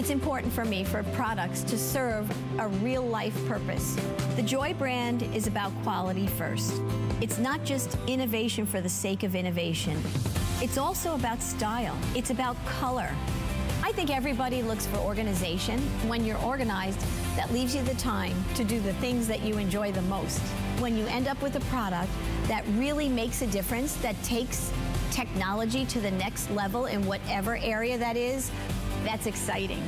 It's important for me for products to serve a real life purpose. The Joy brand is about quality first. It's not just innovation for the sake of innovation. It's also about style. It's about color. I think everybody looks for organization. When you're organized, that leaves you the time to do the things that you enjoy the most. When you end up with a product that really makes a difference, that takes technology to the next level in whatever area that is, that's exciting.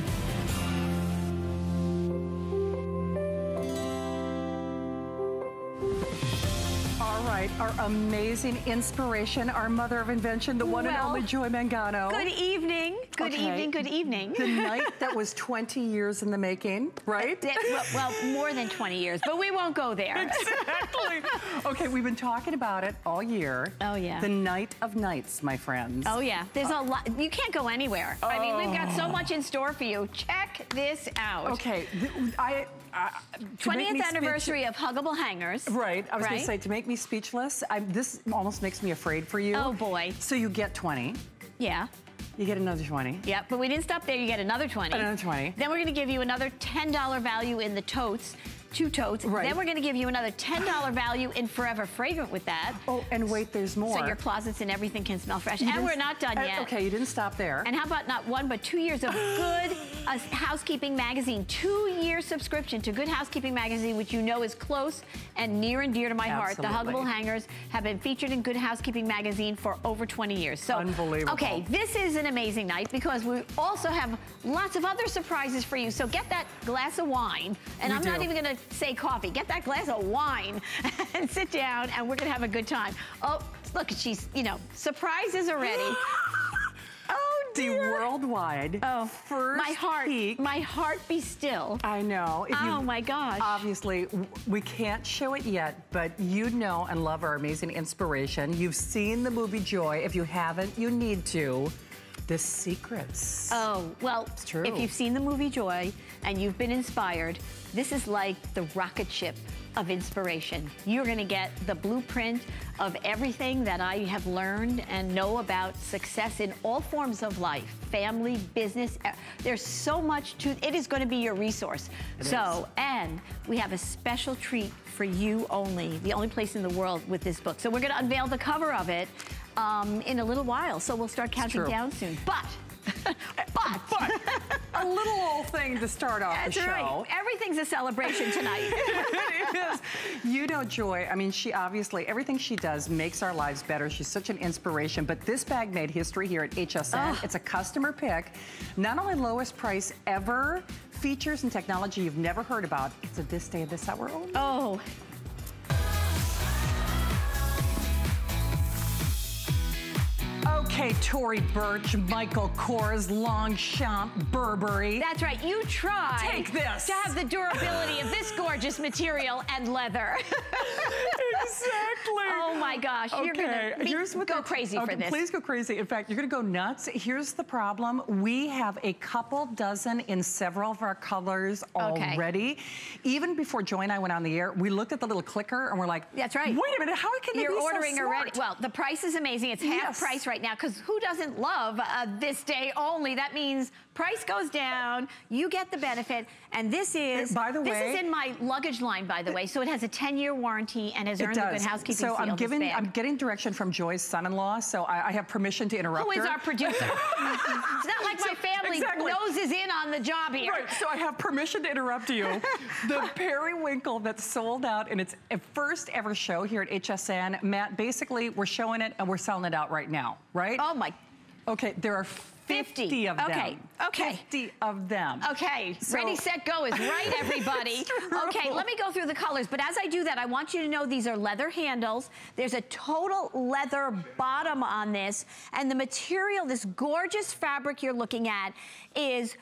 Our amazing inspiration, our mother of invention, the one well, and only Joy Mangano. Good evening, good okay. evening, good evening. The night that was 20 years in the making, right? well, well, more than 20 years, but we won't go there. Exactly. okay, we've been talking about it all year. Oh, yeah. The night of nights, my friends. Oh, yeah. There's a lot. You can't go anywhere. Oh. I mean, we've got so oh. much in store for you. Check this out. Okay, I... Uh, 20th anniversary of Huggable Hangers. Right, I was right? gonna say, to make me speechless, I, this almost makes me afraid for you. Oh boy. So you get 20. Yeah. You get another 20. Yep, but we didn't stop there, you get another 20. Another 20. Then we're gonna give you another $10 value in the totes two totes. Right. Then we're gonna give you another $10 value in Forever Fragrant with that. Oh, and wait, there's more. So your closets and everything can smell fresh. You and we're not done yet. Okay, you didn't stop there. And how about not one, but two years of good uh, housekeeping magazine. Two-year subscription to Good Housekeeping Magazine, which you know is close and near and dear to my Absolutely. heart. The Huggable Hangers have been featured in Good Housekeeping Magazine for over 20 years. So, Unbelievable. Okay, this is an amazing night because we also have lots of other surprises for you. So get that glass of wine. And we I'm do. not even gonna say coffee. Get that glass of wine and sit down and we're gonna have a good time. Oh, look, she's, you know, surprises already. Oh, dear. The worldwide oh, first my heart, peak. My heart be still. I know. If oh, my gosh. Obviously, we can't show it yet, but you know and love our amazing inspiration. You've seen the movie Joy. If you haven't, you need to. The secrets. Oh, well, it's true. if you've seen the movie Joy and you've been inspired, this is like the rocket ship of inspiration. You're gonna get the blueprint of everything that I have learned and know about success in all forms of life, family, business. There's so much to, it is gonna be your resource. It so, is. and we have a special treat for you only, the only place in the world with this book. So we're gonna unveil the cover of it um, in a little while. So we'll start counting down soon. But but, but a little old thing to start off That's the show. Right. Everything's a celebration tonight. it is. You know, Joy, I mean, she obviously, everything she does makes our lives better. She's such an inspiration. But this bag made history here at HSN. Oh. It's a customer pick. Not only lowest price ever, features and technology you've never heard about. It's a this day, this hour only. Oh, Okay, Tory Burch, Michael Kors, Longchamp, Burberry. That's right, you try. Take this. To have the durability of this gorgeous material and leather. exactly. Oh my gosh, okay. you're gonna be, Here's what go crazy okay, for this. Please go crazy. In fact, you're gonna go nuts. Here's the problem. We have a couple dozen in several of our colors okay. already. Even before Joy and I went on the air, we looked at the little clicker and we're like, That's right. Wait a minute, how can you're they be ordering so already? Well, the price is amazing. It's half yes. price right now because who doesn't love uh, this day only? That means price goes down, you get the benefit, and this is, by the way, this is in my luggage line, by the way, so it has a 10-year warranty and has earned a good housekeeping so I'm giving, I'm getting direction from Joy's son-in-law, so I, I, have permission to interrupt Who her. is our producer? it's not like my family exactly. noses in on the job here. Right, so I have permission to interrupt you. the periwinkle that's sold out in its uh, first ever show here at HSN, Matt, basically we're showing it and we're selling it out right now, right? Oh my. Okay, there are 50, 50 of okay. them. Okay. 50 of them. Okay. So, Ready, set, go is right, everybody. okay, let me go through the colors. But as I do that, I want you to know these are leather handles. There's a total leather bottom on this. And the material, this gorgeous fabric you're looking at is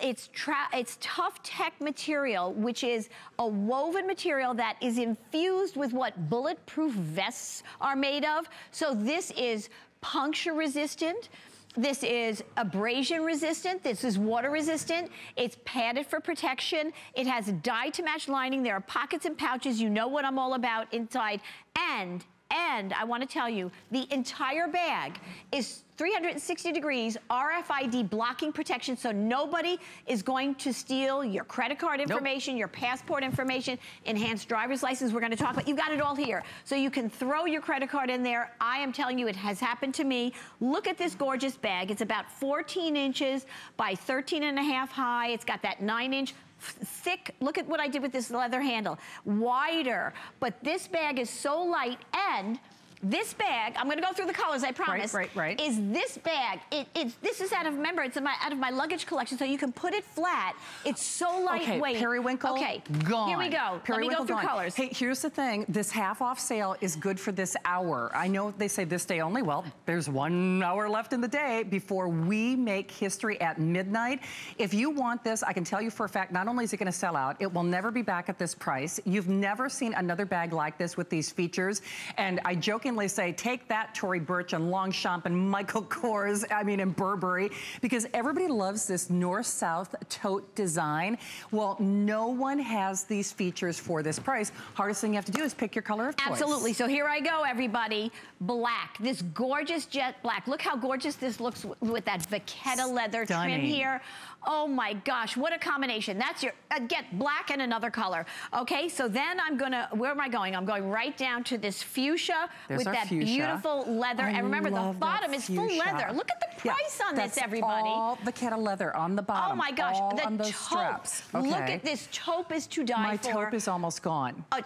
it's, it's tough tech material, which is a woven material that is infused with what bulletproof vests are made of. So this is puncture resistant. This is abrasion resistant. This is water resistant. It's padded for protection. It has dye to match lining. There are pockets and pouches. You know what I'm all about inside. And And I wanna tell you, the entire bag is 360 degrees RFID blocking protection so nobody is going to steal your credit card information, nope. your passport information, enhanced driver's license we're gonna talk about. You've got it all here. So you can throw your credit card in there. I am telling you, it has happened to me. Look at this gorgeous bag. It's about 14 inches by 13 and a half high. It's got that nine inch thick, look at what I did with this leather handle, wider, but this bag is so light and this bag, I'm gonna go through the colors, I promise. Right, right, right. Is this bag, it, it's, this is out of, remember, it's my, out of my luggage collection, so you can put it flat. It's so lightweight. Okay, periwinkle, okay. gone. Here we go. periwinkle, Let me go through gone. colors. Hey, here's the thing. This half off sale is good for this hour. I know they say this day only. Well, there's one hour left in the day before we make history at midnight. If you want this, I can tell you for a fact, not only is it gonna sell out, it will never be back at this price. You've never seen another bag like this with these features. And I jokingly say, take that, Tory Burch and Longchamp and Michael Kors, I mean, in Burberry, because everybody loves this north-south tote design. Well, no one has these features for this price. Hardest thing you have to do is pick your color of choice. Absolutely. So here I go, everybody. Black, this gorgeous jet black. Look how gorgeous this looks with that vachetta leather Stunning. trim here. Oh my gosh, what a combination. That's your, again, black and another color. Okay, so then I'm gonna, where am I going? I'm going right down to this fuchsia There's with that fuchsia. beautiful leather. I and remember, the bottom is full leather. Look at the price yeah, on this, everybody. all vachetta leather on the bottom. Oh my gosh, all the on those taupe. straps. Okay. Look at this taupe is to die my for. taupe is almost gone. Uh,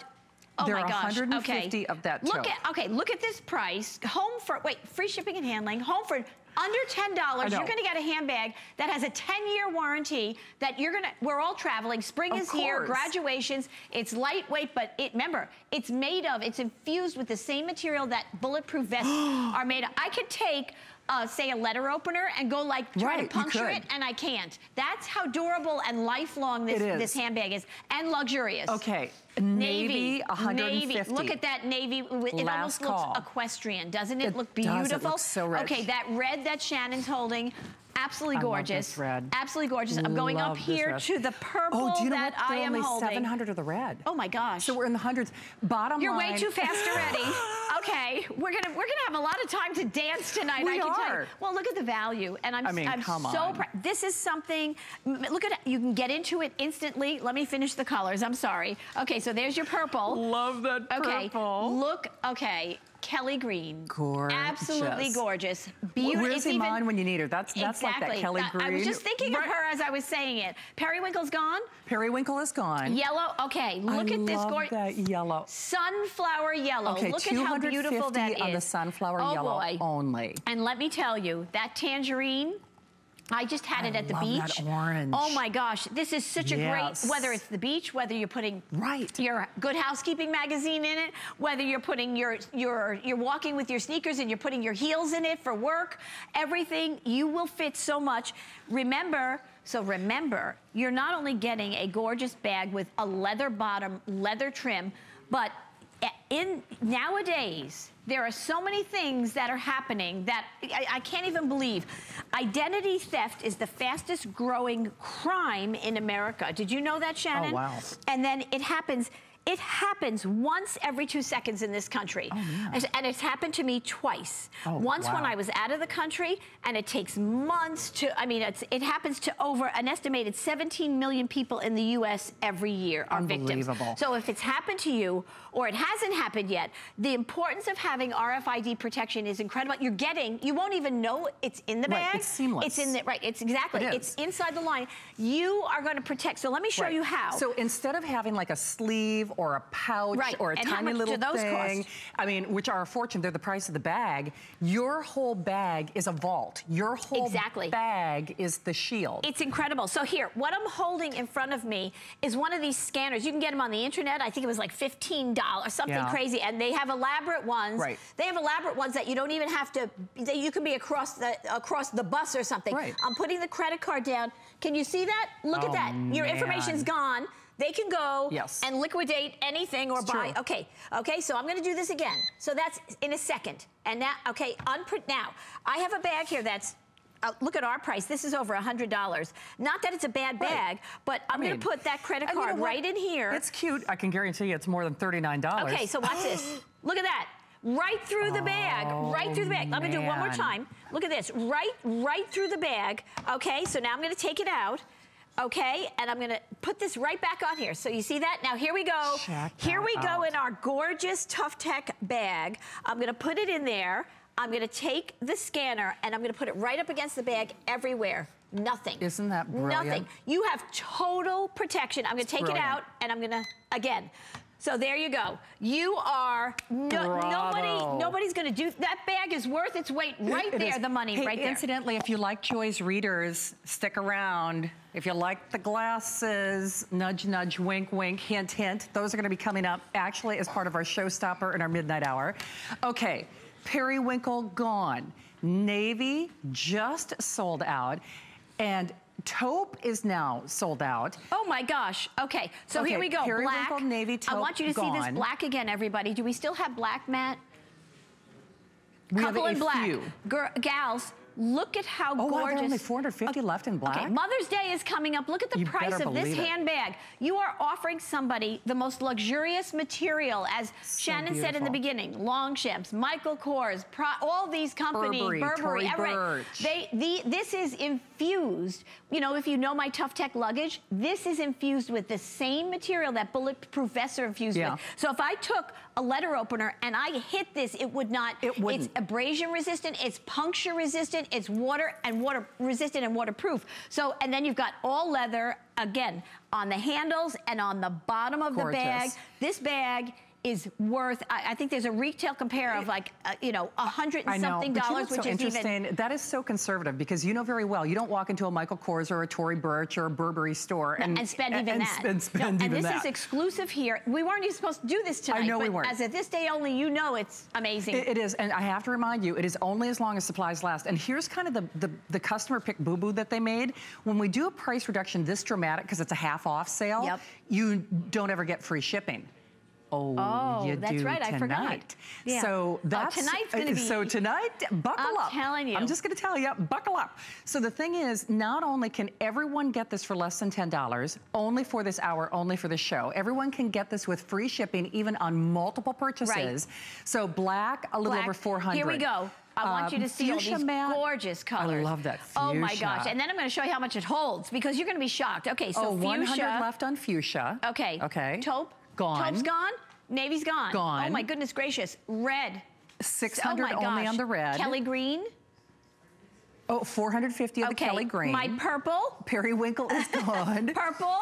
Oh there my are gosh. 150 okay. of that Look taupe. at okay, look at this price. Home for wait, free shipping and handling. Home for under $10, you're gonna get a handbag that has a 10-year warranty that you're gonna, we're all traveling. Spring of is course. here, graduations. It's lightweight, but it, remember, it's made of, it's infused with the same material that bulletproof vests are made of. I could take uh, say a letter opener and go like try right, to puncture it and I can't. That's how durable and lifelong this, this handbag is and luxurious. Okay, navy, 150. Navy. Look at that navy. It Last almost call. looks equestrian. Doesn't it, It look does. It beautiful? looks so rich. Okay, that red that Shannon's holding, absolutely gorgeous. red. Absolutely gorgeous. I'm going Love up here to the purple oh, do you know that what? I am only holding. 700 of the red. Oh my gosh. So we're in the hundreds. Bottom line. You're line. way too fast already. okay, we're gonna we're gonna have a lot of time to dance tonight. We I can tell you. are. Well, look at the value, and I'm I mean, I'm so proud. This is something. Look at it. You can get into it instantly. Let me finish the colors. I'm sorry. Okay, so there's your purple. Love that purple. Okay, purple. look. Okay, Kelly Green. Gorgeous. Absolutely gorgeous. Beautiful. Where's Iman when you need her? That's that's exactly. like that Kelly Green. I was just thinking Right. of her as I was saying it. Periwinkle's gone. Periwinkle is gone. Yellow. Okay, look I at this gorgeous. that yellow. Sunflower yellow. Okay, Look at how 250 beautiful that is. on the sunflower oh, yellow boy. only. And let me tell you, that tangerine, I just had I it at the beach. Oh my gosh, this is such a Yes. great, whether it's the beach, whether you're putting Right. your Good Housekeeping magazine in it, whether you're putting your, your, you're walking with your sneakers and you're putting your heels in it for work, everything, you will fit so much. Remember, so remember, you're not only getting a gorgeous bag with a leather bottom, leather trim, but in nowadays, there are so many things that are happening that I, I, can't even believe. Identity theft is the fastest growing crime in America. Did you know that, oh, Shannon? Oh, wow. And then it happens. It happens once every two seconds in this country. Oh, yeah. And- it's happened to me twice. Oh, once when. I was out of the country, and it takes months to, I mean, it's, it happens to over an estimated 17 million people in the U.S. every year are victims. Unbelievable. So if it's happened to you, or it hasn't happened yet, the importance of having RFID protection is incredible. You're getting, you won't even know it's in the bag. Right, it's seamless. It's in the, right, it's exactly, It it's inside the line. You are going to protect, so let me show Right. you how. So instead of having like a sleeve or a pouch Right. or a And tiny little thing, cost? I mean, which are a fortune, they're the price of the bag, your whole bag is a vault. Your whole Exactly. bag is the shield. It's incredible. So here, what I'm holding in front of me is one of these scanners. You can get them on the internet. I think it was like $15, something Yeah. crazy. And they have elaborate ones. Right. They have elaborate ones that you don't even have to, that you can be across the across the bus or something. Right. I'm putting the credit card down. Can you see that? Look Oh, at that. Your man. information's gone. They can go Yes. and liquidate anything or It's buy. true. Okay, okay, so I'm gonna do this again. So that's in a second. And now, okay, unprint now. I have a bag here that's uh, look at our price. This is over $100. Not that it's a bad Right. bag, but I'm I going to put that credit and you know card right in here. It's cute. I can guarantee you it's more than $39. okay, so watch this. Look at that. right through the bag, right through the bag. I'm gonna do it one more time. Look at this, right, right through the bag. Okay, so now I'm gonna take it out. Okay, and I'm gonna put this right back on here. So you see that? Now here we go. Check here we go in our gorgeous Tough Tech bag. I'm gonna put it in there. I'm gonna take the scanner and I'm gonna put it right up against the bag everywhere. Nothing. Isn't that brilliant? Nothing. You have total protection. I'm gonna take it out and I'm gonna, again. So there you go. You are, no, nobody, nobody's gonna do, that bag is worth its weight right It there, is. the money Hey, right there. Incidentally, if you like Joy's readers, stick around. If you like the glasses, nudge, nudge, wink, wink, hint, hint, those are gonna be coming up actually as part of our showstopper in our midnight hour. Okay, periwinkle gone. Navy just sold out. And taupe is now sold out. Oh my gosh. Okay, so Okay, here we go. Black. navy, I want you to see this black again, everybody. Do we still have black, Matt? We have Couple a in black. few. Gals, look at how Oh, wow, gorgeous. there are only 450 left in black? Okay, Mother's Day is coming up. Look at the You price of this it. handbag. You are offering somebody the most luxurious material, as Shannon said in the beginning. Longchamps, Michael Kors, Pro, all these companies, Burberry, everybody. Burch. They, the, this is infused. You know, if you know my Tough Tech luggage, this is infused with the same material that Bulletproof vests are infused Yeah. with. So if I took a letter opener and I hit this, it would not. It wouldn't. It's abrasion resistant, it's puncture resistant, it's water and water resistant and waterproof. So, and then you've got all leather, again, on the handles and on the bottom of the bag. This bag is worth, I, I think there's a retail compare of like, uh, you know, a hundred and something know dollars, which so is interesting? even. That is so conservative because you know very well you don't walk into a Michael Kors or a Tory Burch or a Burberry store and, And spend even and, that. And spend no, and this that. is exclusive here. We weren't even supposed to do this tonight. I know we weren't. As of this day only, you know it's amazing. It- it is, and I have to remind you, it is only as long as supplies last. And here's kind of the, the, the customer pick boo-boo that they made. When we do a price reduction this dramatic, because it's a half off sale, Yep. you don't ever get free shipping. Oh, Oh, you that's do right, I forgot. Yeah. So Oh, tonight's gonna uh, be- So tonight, buckle I'm up. telling you. I'm just going to tell you, buckle up. So the thing is, not only can everyone get this for less than ten dollars, only for this hour, only for the show. Everyone can get this with free shipping, even on multiple purchases. Right. So black, a little Black. over four hundred. Here we go. I want you Um, to see all these matte. gorgeous colors. I love that Oh my gosh. And then I'm going to show you how much it holds because you're going to be shocked. Okay, so oh, 100 fuchsia. left on fuchsia. Okay. Okay. Taupe. Gone. Taupe's gone. Navy's gone. Gone. Oh my goodness gracious. Red. 600 oh only gosh. on the red. Kelly green. Oh, 450 of Okay. the Kelly green. My purple. Periwinkle is gone. Purple.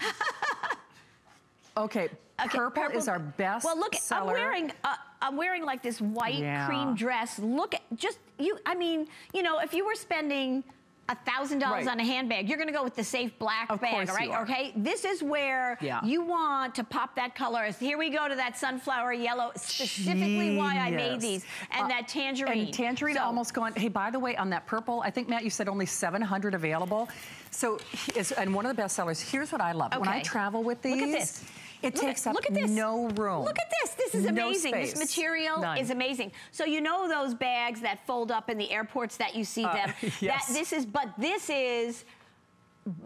okay. Okay, Purple, is our best Well, look, seller. I'm wearing, uh, I'm wearing like this white Yeah. cream dress. Look at just you. I mean, you know, if you were spending a thousand dollars Right. on a handbag, you're going to go with the safe black Of bag, right? Okay, this is where Yeah. you want to pop that color. Here we go to that sunflower yellow. Specifically, why I made these, and Uh, that tangerine. And tangerine So- almost gone. Hey, by the way, on that purple, I think, Matt, you said only 700 available. So, is, and one of the best sellers, here's what I love. When I travel with these, Look at this. it Look takes up look at this. no room. Look at this. This is No amazing. This material None. is amazing. So you know those bags that fold up in the airports that you see Uh, them. yes. That this is, but this is.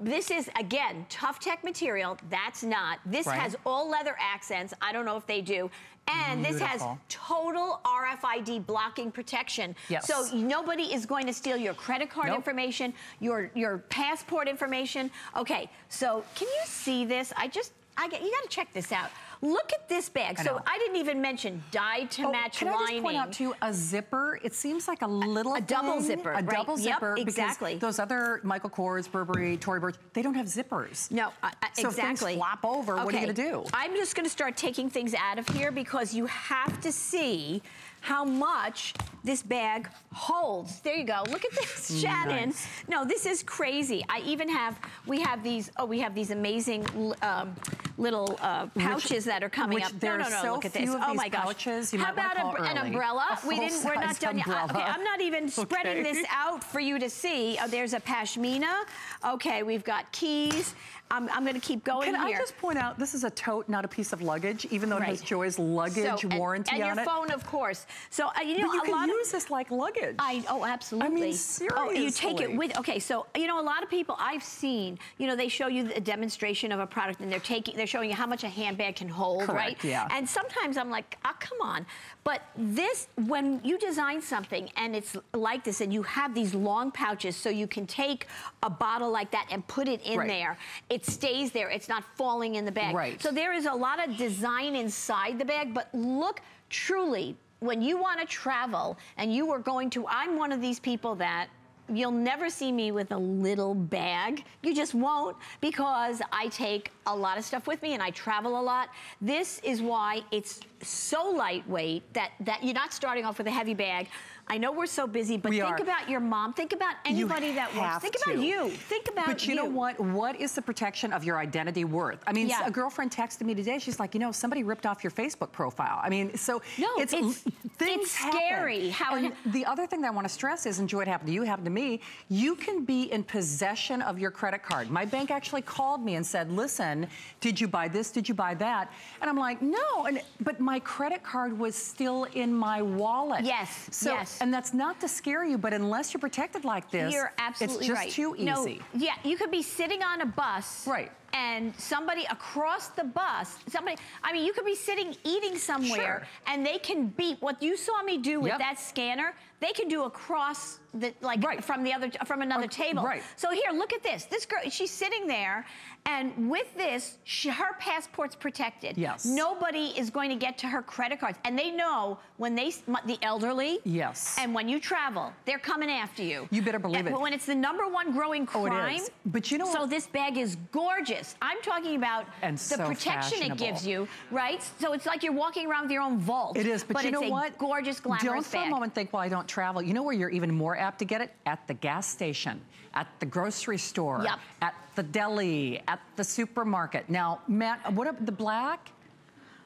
This is again tough tech material. That's not. This Right. has all leather accents. I don't know if they do. And this has total RFID blocking protection. Yes. So nobody is going to steal your credit card Nope. information, your your passport information. Okay, so can you see this? I just I get you got to check this out. Look at this bag. I so know. I didn't even mention dyed to Oh, match can I just point out too a zipper? It seems like a little a double thing, zipper, a right. double zipper. because exactly. Those other Michael Kors, Burberry, Tory Burch, they don't have zippers. No, I, So exactly. flop over, what are you gonna do? I'm just going to start taking things out of here because you have to see how much this bag holds. There you go. Look at this, Shannon. Nice. No, this is crazy. I even have, we have these, oh, we have these amazing um, little uh, pouches that are coming up. there no, no, no, so look at this. oh my gosh. pouches, you how about a, an umbrella? We didn't, we're not done yet. Okay, I'm not even spreading Okay. this out for you to see. Oh, there's a pashmina. Okay, we've got keys. I'm, I'm going to keep going Can here. I just point out, this is a tote, not a piece of luggage, even though it has Right. Joy's luggage So, and- warranty and, on your phone, of course. So uh, you know, but you a can lot use of. this like luggage. I oh absolutely. I mean, Oh, you take it with. Okay, so you know, a lot of people I've seen. You know, they show you a demonstration of a product, and they're taking, they're showing you how much a handbag can hold, Correct, right? yeah. And sometimes I'm like, oh, come on. But this, when you design something and it's like this and you have these long pouches so you can take a bottle like that and put it in Right. there, it stays there. It's not falling in the bag. Right. So there is a lot of design inside the bag, but look, truly, when you want to travel and you are going to, I'm one of these people that You'll never see me with a little bag. You just won't because I take a lot of stuff with me and I travel a lot. This is why it's so lightweight that, that you're not starting off with a heavy bag. I know we're so busy, but We think are. about your mom. Think about anybody You that works. Think about you. Think about you. But you, know what? What is the protection of your identity worth? I mean, Yeah. a girlfriend texted me today. She's like, you know, somebody ripped off your Facebook profile. I mean, so No, it's, it's- things it's happen. scary how it- the other thing that I want to stress is, and Joy, it happened to you, happened to me. You can be in possession of your credit card. My bank actually called me and said, listen, did you buy this? Did you buy that? And I'm like, no. And but my credit card was still in my wallet. Yes, So, yes. And that's not to scare you, but unless you're protected like this, You're absolutely it's just right. too easy. No, yeah, you could be sitting on a bus. Right. And somebody across the bus, somebody, I mean, you could be sitting eating somewhere Sure. and they can beep. What you saw me do with Yep. that scanner, they can do across the, like Right. from the other, from another table. right. So here, look at this. This girl, she's sitting there and with this, she, her passport's protected. Yes. Nobody is going to get to her credit cards. And they know when they, the elderly. Yes. And when you travel, they're coming after you. You better believe And it. When it's the number one growing crime. Oh, it crime. But you know So what- this bag is gorgeous. I'm talking about And the so protection it gives you, right? So it's like you're walking around with your own vault. It is, but, you it's know what? gorgeous, glamorous Don't for bag. a moment think, well, I don't travel. You know where you're even more apt to get it? At the gas station, at the grocery store, Yep. at the deli, at the supermarket. Now, Matt, what about the black?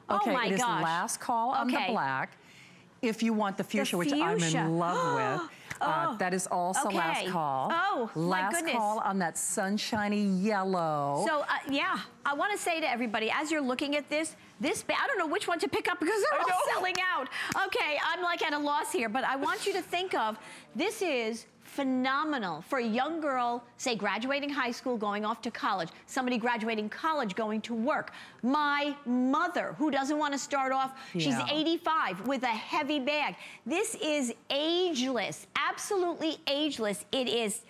Oh Okay, my it is gosh. last call on Okay. the black. If you want the fuchsia, which I'm in love with, uh, Oh, that is also last call. Oh, my last goodness. call on that sunshiny yellow. So, uh, yeah, I want to say to everybody, as you're looking at this, this bag, I don't know which one to pick up because they're I all know. selling out. Okay, I'm like at a loss here, but I want you to think of, this is phenomenal for a young girl, say graduating high school, going off to college, somebody graduating college, going to work. My mother, who doesn't want to start off, she's 85 with a heavy bag. This is ageless, absolutely ageless. It is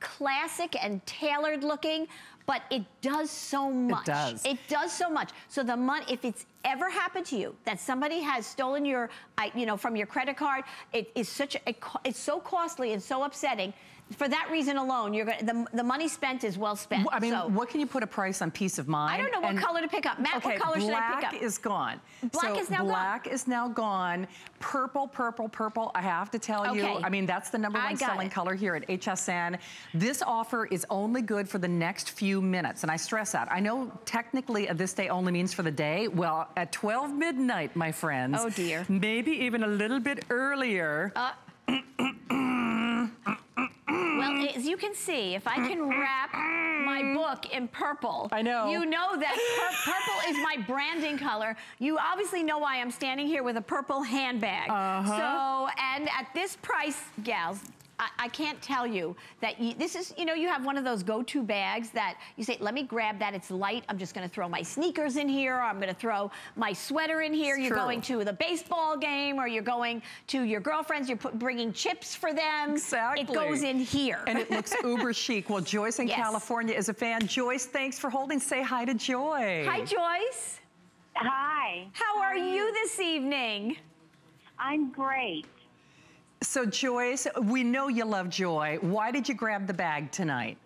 classic and tailored looking, but it does so much. It does. It does so much. So the money, if it's ever happened to you that somebody has stolen your, you know, from your credit card, it is such a, it's so costly and so upsetting. For that reason alone, you're going the, the money spent is well spent. I mean, So- what can you put a price on peace of mind? I don't know what And- color to pick up. Matt, okay, what color should I pick black up? is gone. Black so is now gone. black is now gone. Purple, purple, purple. I have to tell you, Okay. I mean, that's the number one selling it. color here at HSN. This offer is only good for the next few minutes, and I stress that. I know technically this day only means for the day. Well, at 12 midnight, my friends. Oh, dear. Maybe even a little bit earlier. Uh, well, mm-hmm. as you can see, if I can mm-hmm. wrap my mm-hmm. book in purple, I know. You know that pur- purple is my branding color. You obviously know why I'm standing here with a purple handbag. Uh-huh. So, and at this price, gals. I, I can't tell you that you, this is, you know, you have one of those go-to bags that you say, let me grab that, it's light, I'm just gonna throw my sneakers in here, or I'm gonna throw my sweater in here, It's you're true. going to the baseball game, or you're going to your girlfriend's, you're put, bringing chips for them. Exactly. It goes in here. And it looks uber chic. Well, Joyce in Yes. California is a fan. Joyce, thanks for holding. Say hi to Joy. Hi, Joyce. Hi. How are you this evening? I'm great. So, Joyce, we know you love Joy. Why did you grab the bag tonight?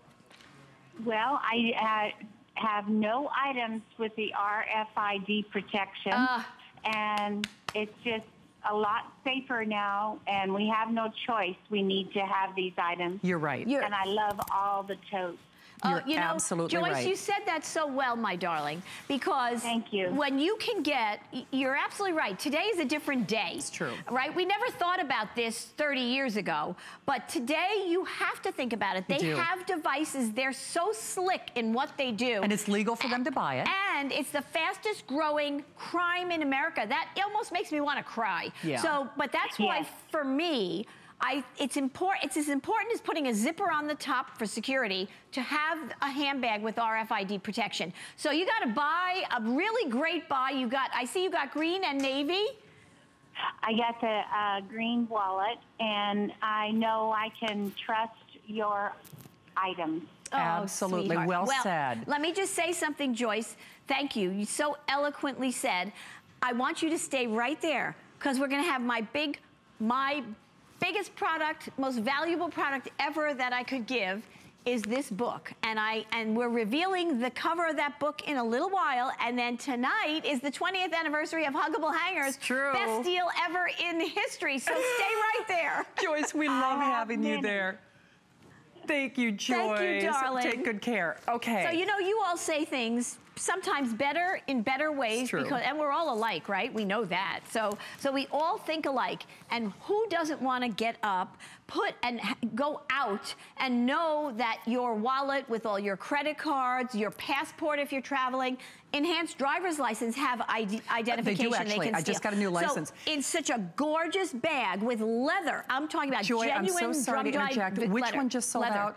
Well, I uh, have no items with the RFID protection, Ah. and it's just a lot safer now, and we have no choice. We need to have these items. You're right. You're- and I love all the totes. Oh, You're you know, absolutely Joyce, right. you said that so well, my darling, because Thank you. when you can get, you're absolutely right. Today is a different day. It's true. Right? We never thought about this 30 years ago, but today you have to think about it. They have devices, they're so slick in what they do. and it's legal for them to buy it. And it's the fastest growing crime in America. That almost makes me want to cry. Yeah. So, but that's why Yes. for me, I, it's important. It's as important as putting a zipper on the top for security to have a handbag with RFID protection. So you got to buy a really great buy. You got, I see you got green and navy. I got the uh, green wallet, and I know I can trust your items. Oh, Absolutely. sweetheart. Well said. Let me just say something, Joyce. Thank you. You so eloquently said. I want you to stay right there because we're going to have my big, my biggest product, most valuable product ever that I could give is this book. And I and we're revealing the cover of that book in a little while. And then tonight is the 20th anniversary of Huggable Hangers. It's true. Best deal ever in history. So stay right there. Joyce, we love having you there. Thank you, Joyce. Thank you, darling. Take good care. Okay. So you know, you all say things sometimes better in better ways true. because and we're all alike, right? We know that. So so we all think alike. And who doesn't want to get up, put and go out and know that your wallet with all your credit cards, your passport if you're traveling, enhanced driver's license have ID, identification they, do actually. can I just got a new license. So in such a gorgeous bag with leather. I'm talking about Joy, I'm genuine so sorry to interject. Which leather- one just sold. Out?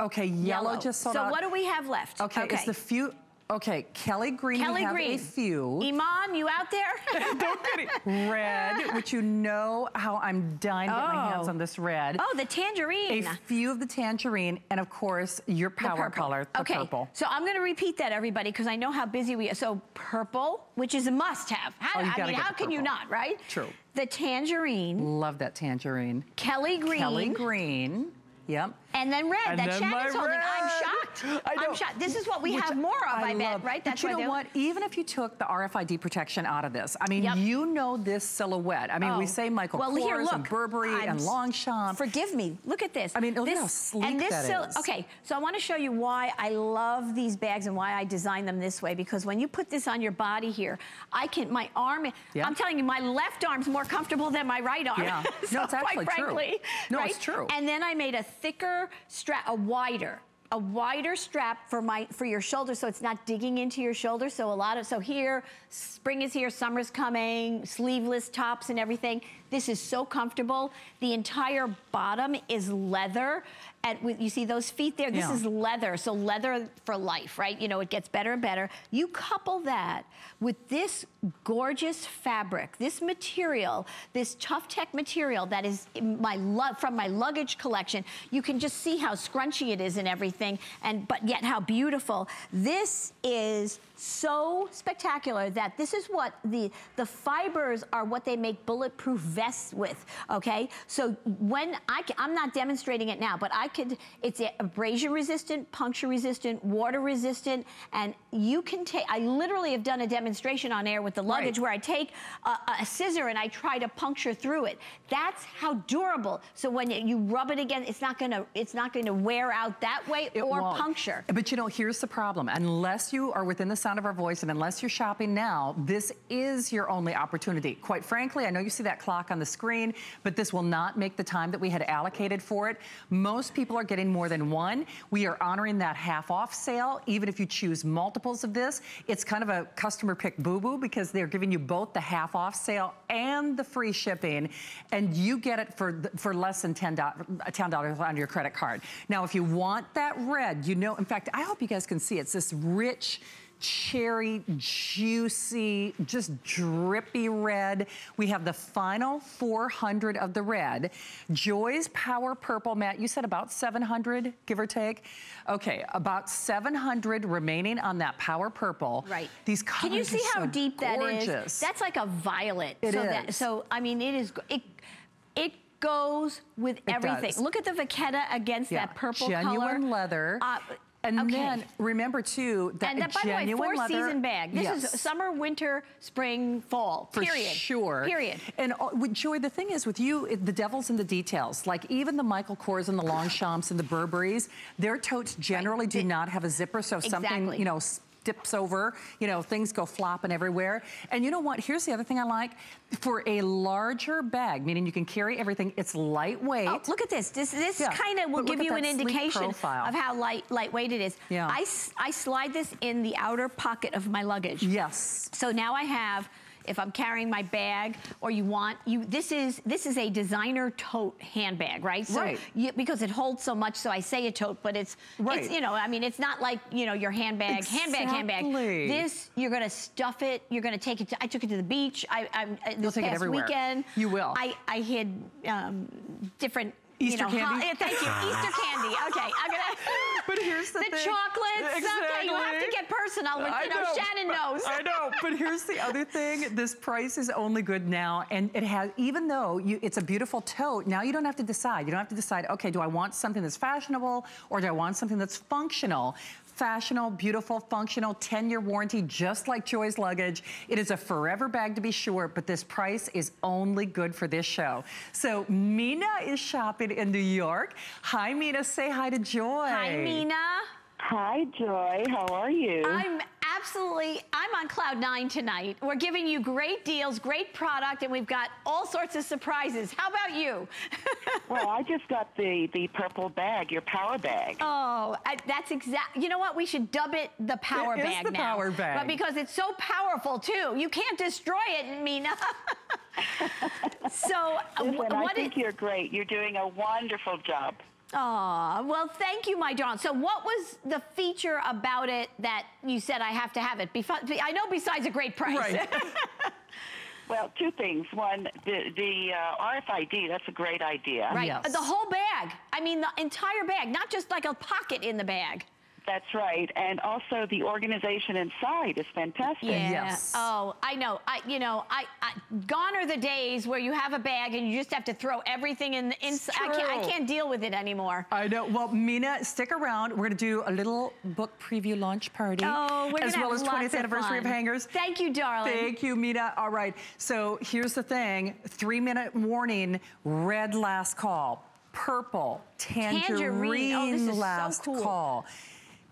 Okay, yellow, just sold so out. what do we have left? Okay, it's the few. Okay, Kelly Green. Kelly have Green. a few. Iman, you out there? Don't get it. Red, which you know how I'm dying to get my hands Oh. on this red. oh, the tangerine. A few of the tangerine, and of course your power purple. color, the okay. purple. So I'm going to repeat that, everybody, because I know how busy we are. So purple, which is a must-have. How, Oh, I mean, how can you not, right? True. The tangerine, Love that tangerine. Kelly green, Kelly Green. Yep. And then red And that then Shannon's my holding. I'm shocked. I. I'm shocked. This is what we Which have more of, I, bet, love. right? But That's you why know what? Even if you took the RFID protection out of this, I mean, Yep. you know this silhouette. I mean, we Oh. say Michael well, Kors here, look, and Burberry I'm and Longchamp. Forgive me. Look at this. I mean, look at this, how sleek and this that is. Okay, so I want to show you why I love these bags and why I designed them this way. Because when you put this on your body here, I can my arm. Yeah. I'm telling you, my left arm's more comfortable than my right arm. Yeah. No, it's actually quite true. frankly, No, right? it's true. And then I made a thicker strap, a wider. A wider strap for my for your shoulder, so it's not digging into your shoulder. So a lot of so here, spring is here, summer's coming, sleeveless tops and everything. This is so comfortable. The entire bottom is leather, and you see those feet there. This Yeah. is leather, so leather for life, right? You know, it gets better and better. You couple that with this gorgeous fabric, this material, this tough tech material that is my love from my luggage collection. You can just see how scrunchy it is and everything, and but yet how beautiful. This is so spectacular that this is what the the fibers are what they make bulletproof vests with okay so when i i'm not demonstrating it now but i could it's abrasion resistant puncture resistant water resistant and you can take i literally have done a demonstration on air with the luggage Right. where i take a, a scissor and i try to puncture through it that's how durable so when you, you rub it again it's not gonna it's not gonna wear out that way It or won't. puncture But you know, here's the problem. Unless you are within the sound of our voice and unless you're shopping now, this is your only opportunity. Quite frankly, I know you see that clock on the screen, but this will not make the time that we had allocated for it. Most people are getting more than one. We are honoring that half off sale, even if you choose multiples of this. It's kind of a customer pick boo-boo because they're giving you both the half off sale and the free shipping, and you get it for, for less than $10, $10 on your credit card. Now, if you want that red, you know, in fact, I hope you guys can see it's this rich, cherry, juicy, just drippy red. We have the final 400 of the red. Joy's Power Purple, Matt, you said about 700, give or take? Okay, about 700 remaining on that Power Purple. Right. These colors Can you see how so deep that is? gorgeous. That's like a violet. It so That, is. so I mean, it is. It it goes with everything. does. Look at the Vachetta against that purple genuine color. leather. Uh, and okay. then remember too that and that, by the way, four leather, season bag. This yes. is summer, winter, spring, fall. For period. sure. Period. And uh, Joy, the thing is with you, it, the devil's in the details. Like even the Michael Kors and the Longchamps and the Burberrys, their totes generally do The- not have a zipper, so if something, you know, dips over, you know, things go flopping everywhere. And you know what? Here's the other thing I like. For a larger bag, meaning you can carry everything, it's lightweight. Oh, look at this. This this Yeah, kind of will give you an indication profile. of how light lightweight it is. Yeah. I, I slide this in the outer pocket of my luggage. Yes. So now I have, if I'm carrying my bag, or you want you. This is this is a designer tote handbag, right? So Right. You, because it holds so much, so I say a tote, but it's Right. it's you know, I mean, it's not like you know your handbag, handbag, handbag. This you're gonna stuff it. You're gonna take it. To, I took it to the beach. I, I uh, this take it past everywhere. weekend. You will. I I hid um, different. Easter you know, candy? yeah, thank you. Ah. Easter candy. Okay, I'm gonna. But here's the, The thing. chocolates. Okay, you have to get personal. With, I you know, Shannon knows. I know, but here's the other thing. This price is only good now, and it has, even though you, it's a beautiful tote, now you don't have to decide. You don't have to decide, okay, do I want something that's fashionable, or do I want something that's functional? Fashionable, beautiful, functional, 10-year warranty, just like Joy's luggage. It is a forever bag to be sure, but this price is only good for this show. So Mina is shopping in New York. Hi, Mina. Say hi to Joy. Hi, Mina. Hi, Joy. How are you? I'm absolutely, I'm on cloud nine tonight. We're giving you great deals, great product, and we've got all sorts of surprises. How about you? well, I just got the the purple bag, your power bag. oh, I, that's exact. You know what? We should dub it the power It is bag the now. power bag. But because it's so powerful too, you can't destroy it, Mina. so, Listen, wh- I think is? you're great. You're doing a wonderful job. Aw, well, thank you, my darling. So, what was the feature about it that you said I have to have it? Bef- I know besides a great price. Right. Well, two things. One, the the uh, RFID. That's a great idea. Right. Yes. The whole bag. I mean, the entire bag, not just like a pocket in the bag. That's right. And also, the organization inside is fantastic. Yeah. Yes. Oh, I know. I, you know, I, I, gone are the days where you have a bag and you just have to throw everything in the inside. I can't, I can't deal with it anymore. I know. Well, Mina, stick around. We're going to do a little book preview launch party. Oh, we're As well have as 20th lots of anniversary of. Hangers. Thank you, darling. Thank you, Mina. All right. So here's the thing three minute warning red last call, purple, tangerine, Tangerine. Oh, this is so last cool. call.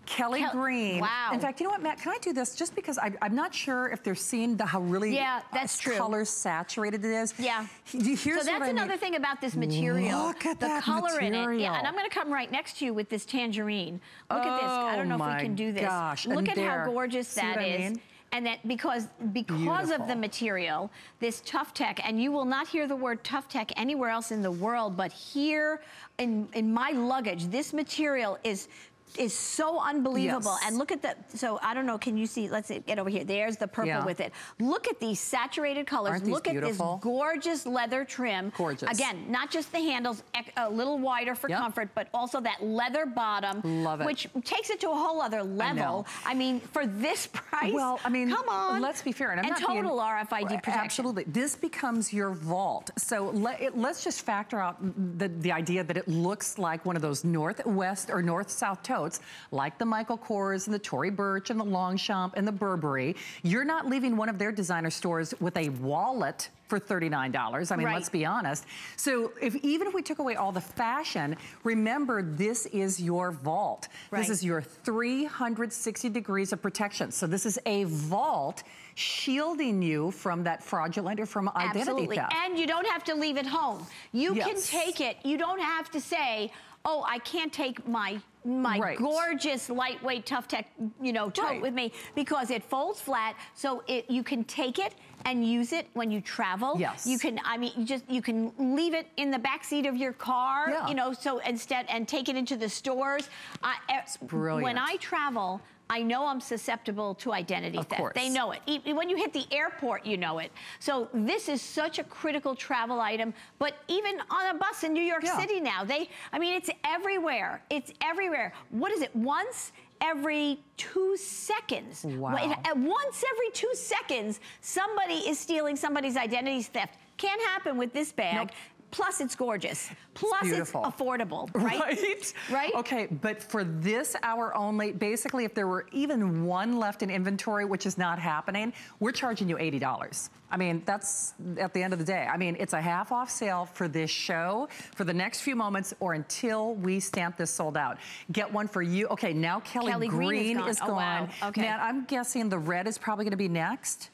Kelly Kel- Green. Wow. In fact, you know what, Matt? Can I do this just because I, I'm not sure if they're seeing the, how really Yeah, that's uh, true. color saturated it is. Yeah. He- Here's so that's another thing about this material. Look at the that color in it. Yeah, and I'm going to come right next to you with this tangerine. Look at this. I don't know Oh, if we can do this. gosh. Look And at there. how gorgeous See that what I mean? And that because because of the material, this Tough Tech, and you will not hear the word Tough Tech anywhere else in the world, but here in in my luggage, this material is is so unbelievable. Yes. And look at the so I don't know, can you see? Let's see, get over here. There's the purple Yeah. with it. Look at these saturated colors. Aren't these look at beautiful? this gorgeous leather trim. Gorgeous. Again, not just the handles, a little wider for Yep. comfort, but also that leather bottom. Love it. Which takes it to a whole other level. I, mean, for this price, Well, I mean, come on. Let's be fair, and I'm not being- total RFID protection. Absolutely, this becomes your vault. So let, it, let's just factor out the the idea that it looks like one of those northwest or north-south totes, like the Michael Kors and the Tory Burch and the Longchamp and the Burberry. You're not leaving one of their designer stores with a wallet for $39. I mean, Right. let's be honest. So if even if we took away all the fashion, remember this is your vault. Right. This is your 360 degrees of protection. So this is a vault shielding you from that fraudulent or from identity Absolutely. theft. And you don't have to leave it home. You can take it. You don't have to say, oh, I can't take my my Right. gorgeous lightweight tough tech you know tote Right. with me because it folds flat so it you can take it and use it when you travel Yes. you can i mean you just you can leave it in the back seat of your car Yeah. you know so instead and take it into the stores I, eh, brilliant. when i travel I know I'm susceptible to identity Of theft. course. They know it. E- When you hit the airport, you know it. So this is such a critical travel item. But even on a bus in New York Yeah. City now, they, I mean, it's everywhere. It's everywhere. What is it? Once every two seconds. Wow. At once every two seconds, somebody is stealing somebody's identity theft. Can't happen with this bag. Nope. Plus, it's gorgeous. Plus, it's beautiful. affordable, right? Right? Right? Okay, but for this hour only, basically, if there were even one left in inventory, which is not happening, we're charging you $80. I mean, that's at the end of the day. I mean, it's a half off sale for this show for the next few moments or until we stamp this sold out. Get one for you. Okay, now Kelly, Kelly Green is gone. is Oh, wow. Okay. Matt, I'm guessing the red is probably going to be next.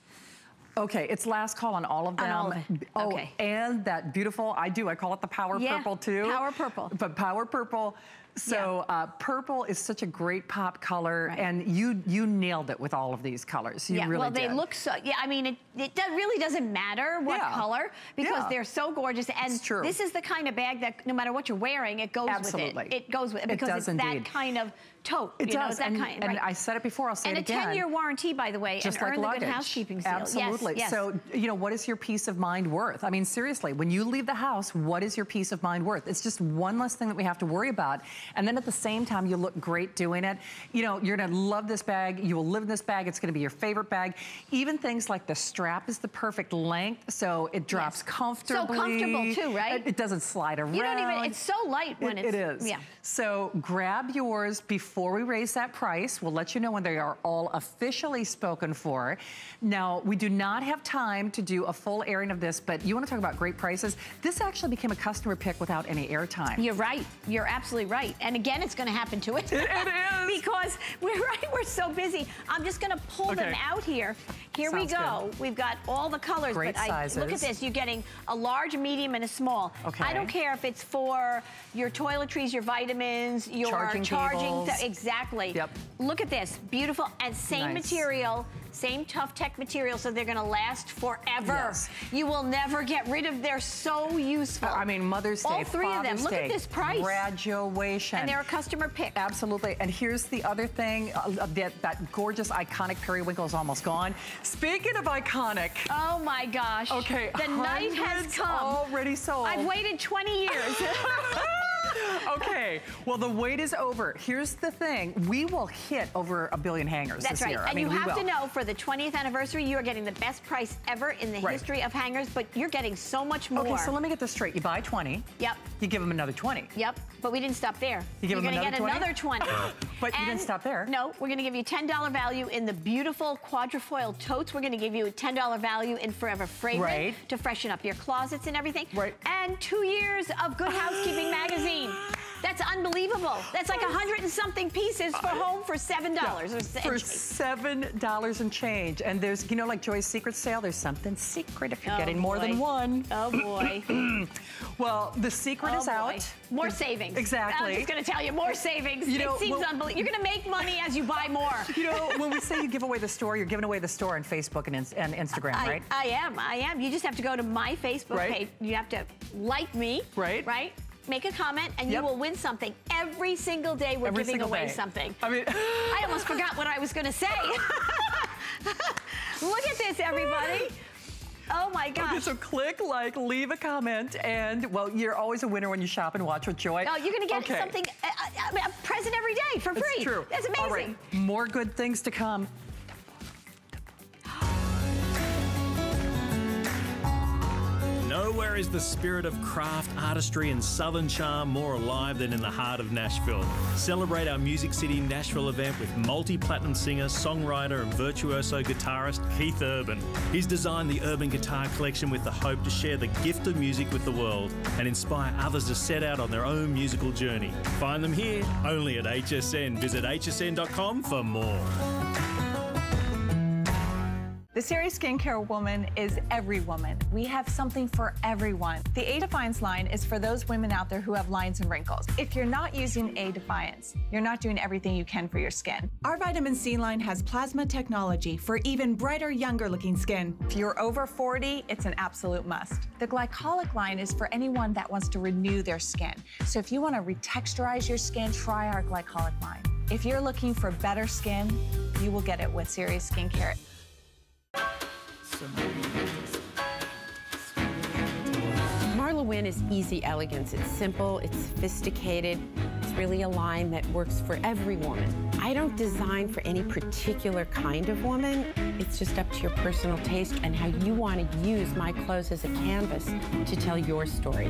Okay, it's last call on all of them. All of it. Oh, Okay. and that beautiful, I do, I call it the power Yeah, purple too. power purple. But power purple. So Yeah. uh, purple is such a great pop color, Right. and you you nailed it with all of these colors. You yeah, really well, they did. look so. Yeah, I mean, it, it really doesn't matter what Yeah. color because Yeah. they're so gorgeous. And this is the kind of bag that no matter what you're wearing, it goes Absolutely. with it. It goes with it It because does it's indeed. that kind of tote. It you does, it's that and, kind. and right. I said it before. I'll say and it a 10-year warranty, by the way, just and like earn the luggage. good housekeeping seal. Absolutely. yes. So, you know, what is your peace of mind worth? I mean, seriously, when you leave the house, what is your peace of mind worth? It's just one less thing that we have to worry about. And then at the same time, you look great doing it. You know, you're gonna love this bag. You will live in this bag. It's gonna be your favorite bag. Even things like the strap is the perfect length, so it drops Yes. So comfortable too, right? It, it doesn't slide around. You don't even. It's so light when It- it's. it is. Yeah. So grab yours before we raise that price. We'll let you know when they are all officially spoken for. Now, we do not have time to do a full airing of this, but you want to talk about great prices? This actually became a customer pick without any airtime. You're right. You're absolutely right. And again, it's going to happen to it. It- is. because we're right. We're so busy. I'm just going to pull them out here. Here we Sounds go. We've got all the colors. Great but I, look at this. You're getting a large, medium, and a small. Okay. I don't care if it's for your toiletries, your vitamins, your Charging charging. Exactly. Yep. Look at this. Beautiful and same Nice. material. Same tough tech material, so they're going to last forever. Yes. You will never get rid of. They're so useful. I mean, Mother's Day, All three of them. Father's Look at this price. Graduation. And they're a customer pick. Absolutely. And here's the other thing, uh, that, that gorgeous, iconic periwinkle is almost gone. Speaking of iconic, Oh my gosh. Okay, The night has come. already sold. I've waited 20 years. okay, well, the wait is over. Here's the thing. We will hit over a billion hangers That's this right. year. And I mean, you have to know for the 20th anniversary, you are getting the best price ever in the Right. history of hangers, but you're getting so much more. Okay, so let me get this straight. You buy 20. Yep. You give them another 20. Yep, but we didn't stop there. You give are them gonna another get 20? another 20. But you didn't stop there. No, we're going to give you $10 value in the beautiful quatrefoil totes. We're going to give you a $10 value in Forever Fragrant Right. to freshen up your closets and everything. Right. And two years of Good Housekeeping magazine. That's unbelievable. That's like a hundred and something pieces for home for seven dollars or For seven dollars and change, and there's, you know, like Joy's Secret Sale. There's something secret if you're Oh, getting more than boy. one. Oh boy. Well, the secret Oh, is boy. out. More savings. Exactly. I'm just going to tell you more savings. You know, it seems well- unbelievable. You're going to make money as you buy more. You know, when we say you give away the store, you're giving away the store on Facebook and, and Instagram, I, right? I am. I am. You just have to go to my Facebook Right. page. You have to like me. Right. Right. Make a comment, and Yep. you will win something every single day. We're Every giving away day. something. I mean, I almost forgot what I was going to say. Look at this, everybody. Oh my gosh. Okay, so click like, leave a comment, and well, you're always a winner when you shop and watch with Joy. Oh, you're going to get Okay. something, a, a, a present every day for free. It's true. That's amazing. All right, more good things to come. Nowhere is the spirit of craft, artistry, and southern charm more alive than in the heart of Nashville. Celebrate our Music City Nashville event with multi platinum singer, songwriter, and virtuoso guitarist Keith Urban. He's designed the Urban Guitar Collection with the hope to share the gift of music with the world and inspire others to set out on their own musical journey. Find them here only at HSN. Visit hsn.com for more. The Serious Skincare Woman is every woman. We have something for everyone. The A Defiance line is for those women out there who have lines and wrinkles. If you're not using A Defiance, you're not doing everything you can for your skin. Our vitamin C line has plasma technology for even brighter, younger looking skin. If you're over 40, it's an absolute must. The glycolic line is for anyone that wants to renew their skin. So if you want to retexturize your skin, try our glycolic line. If you're looking for better skin, you will get it with Serious Skincare. Marla Wynn is easy elegance. It's simple, it's sophisticated. It's really a line that works for every woman. I don't design for any particular kind of woman. It's just up to your personal taste and how you want to use my clothes as a canvas to tell your story.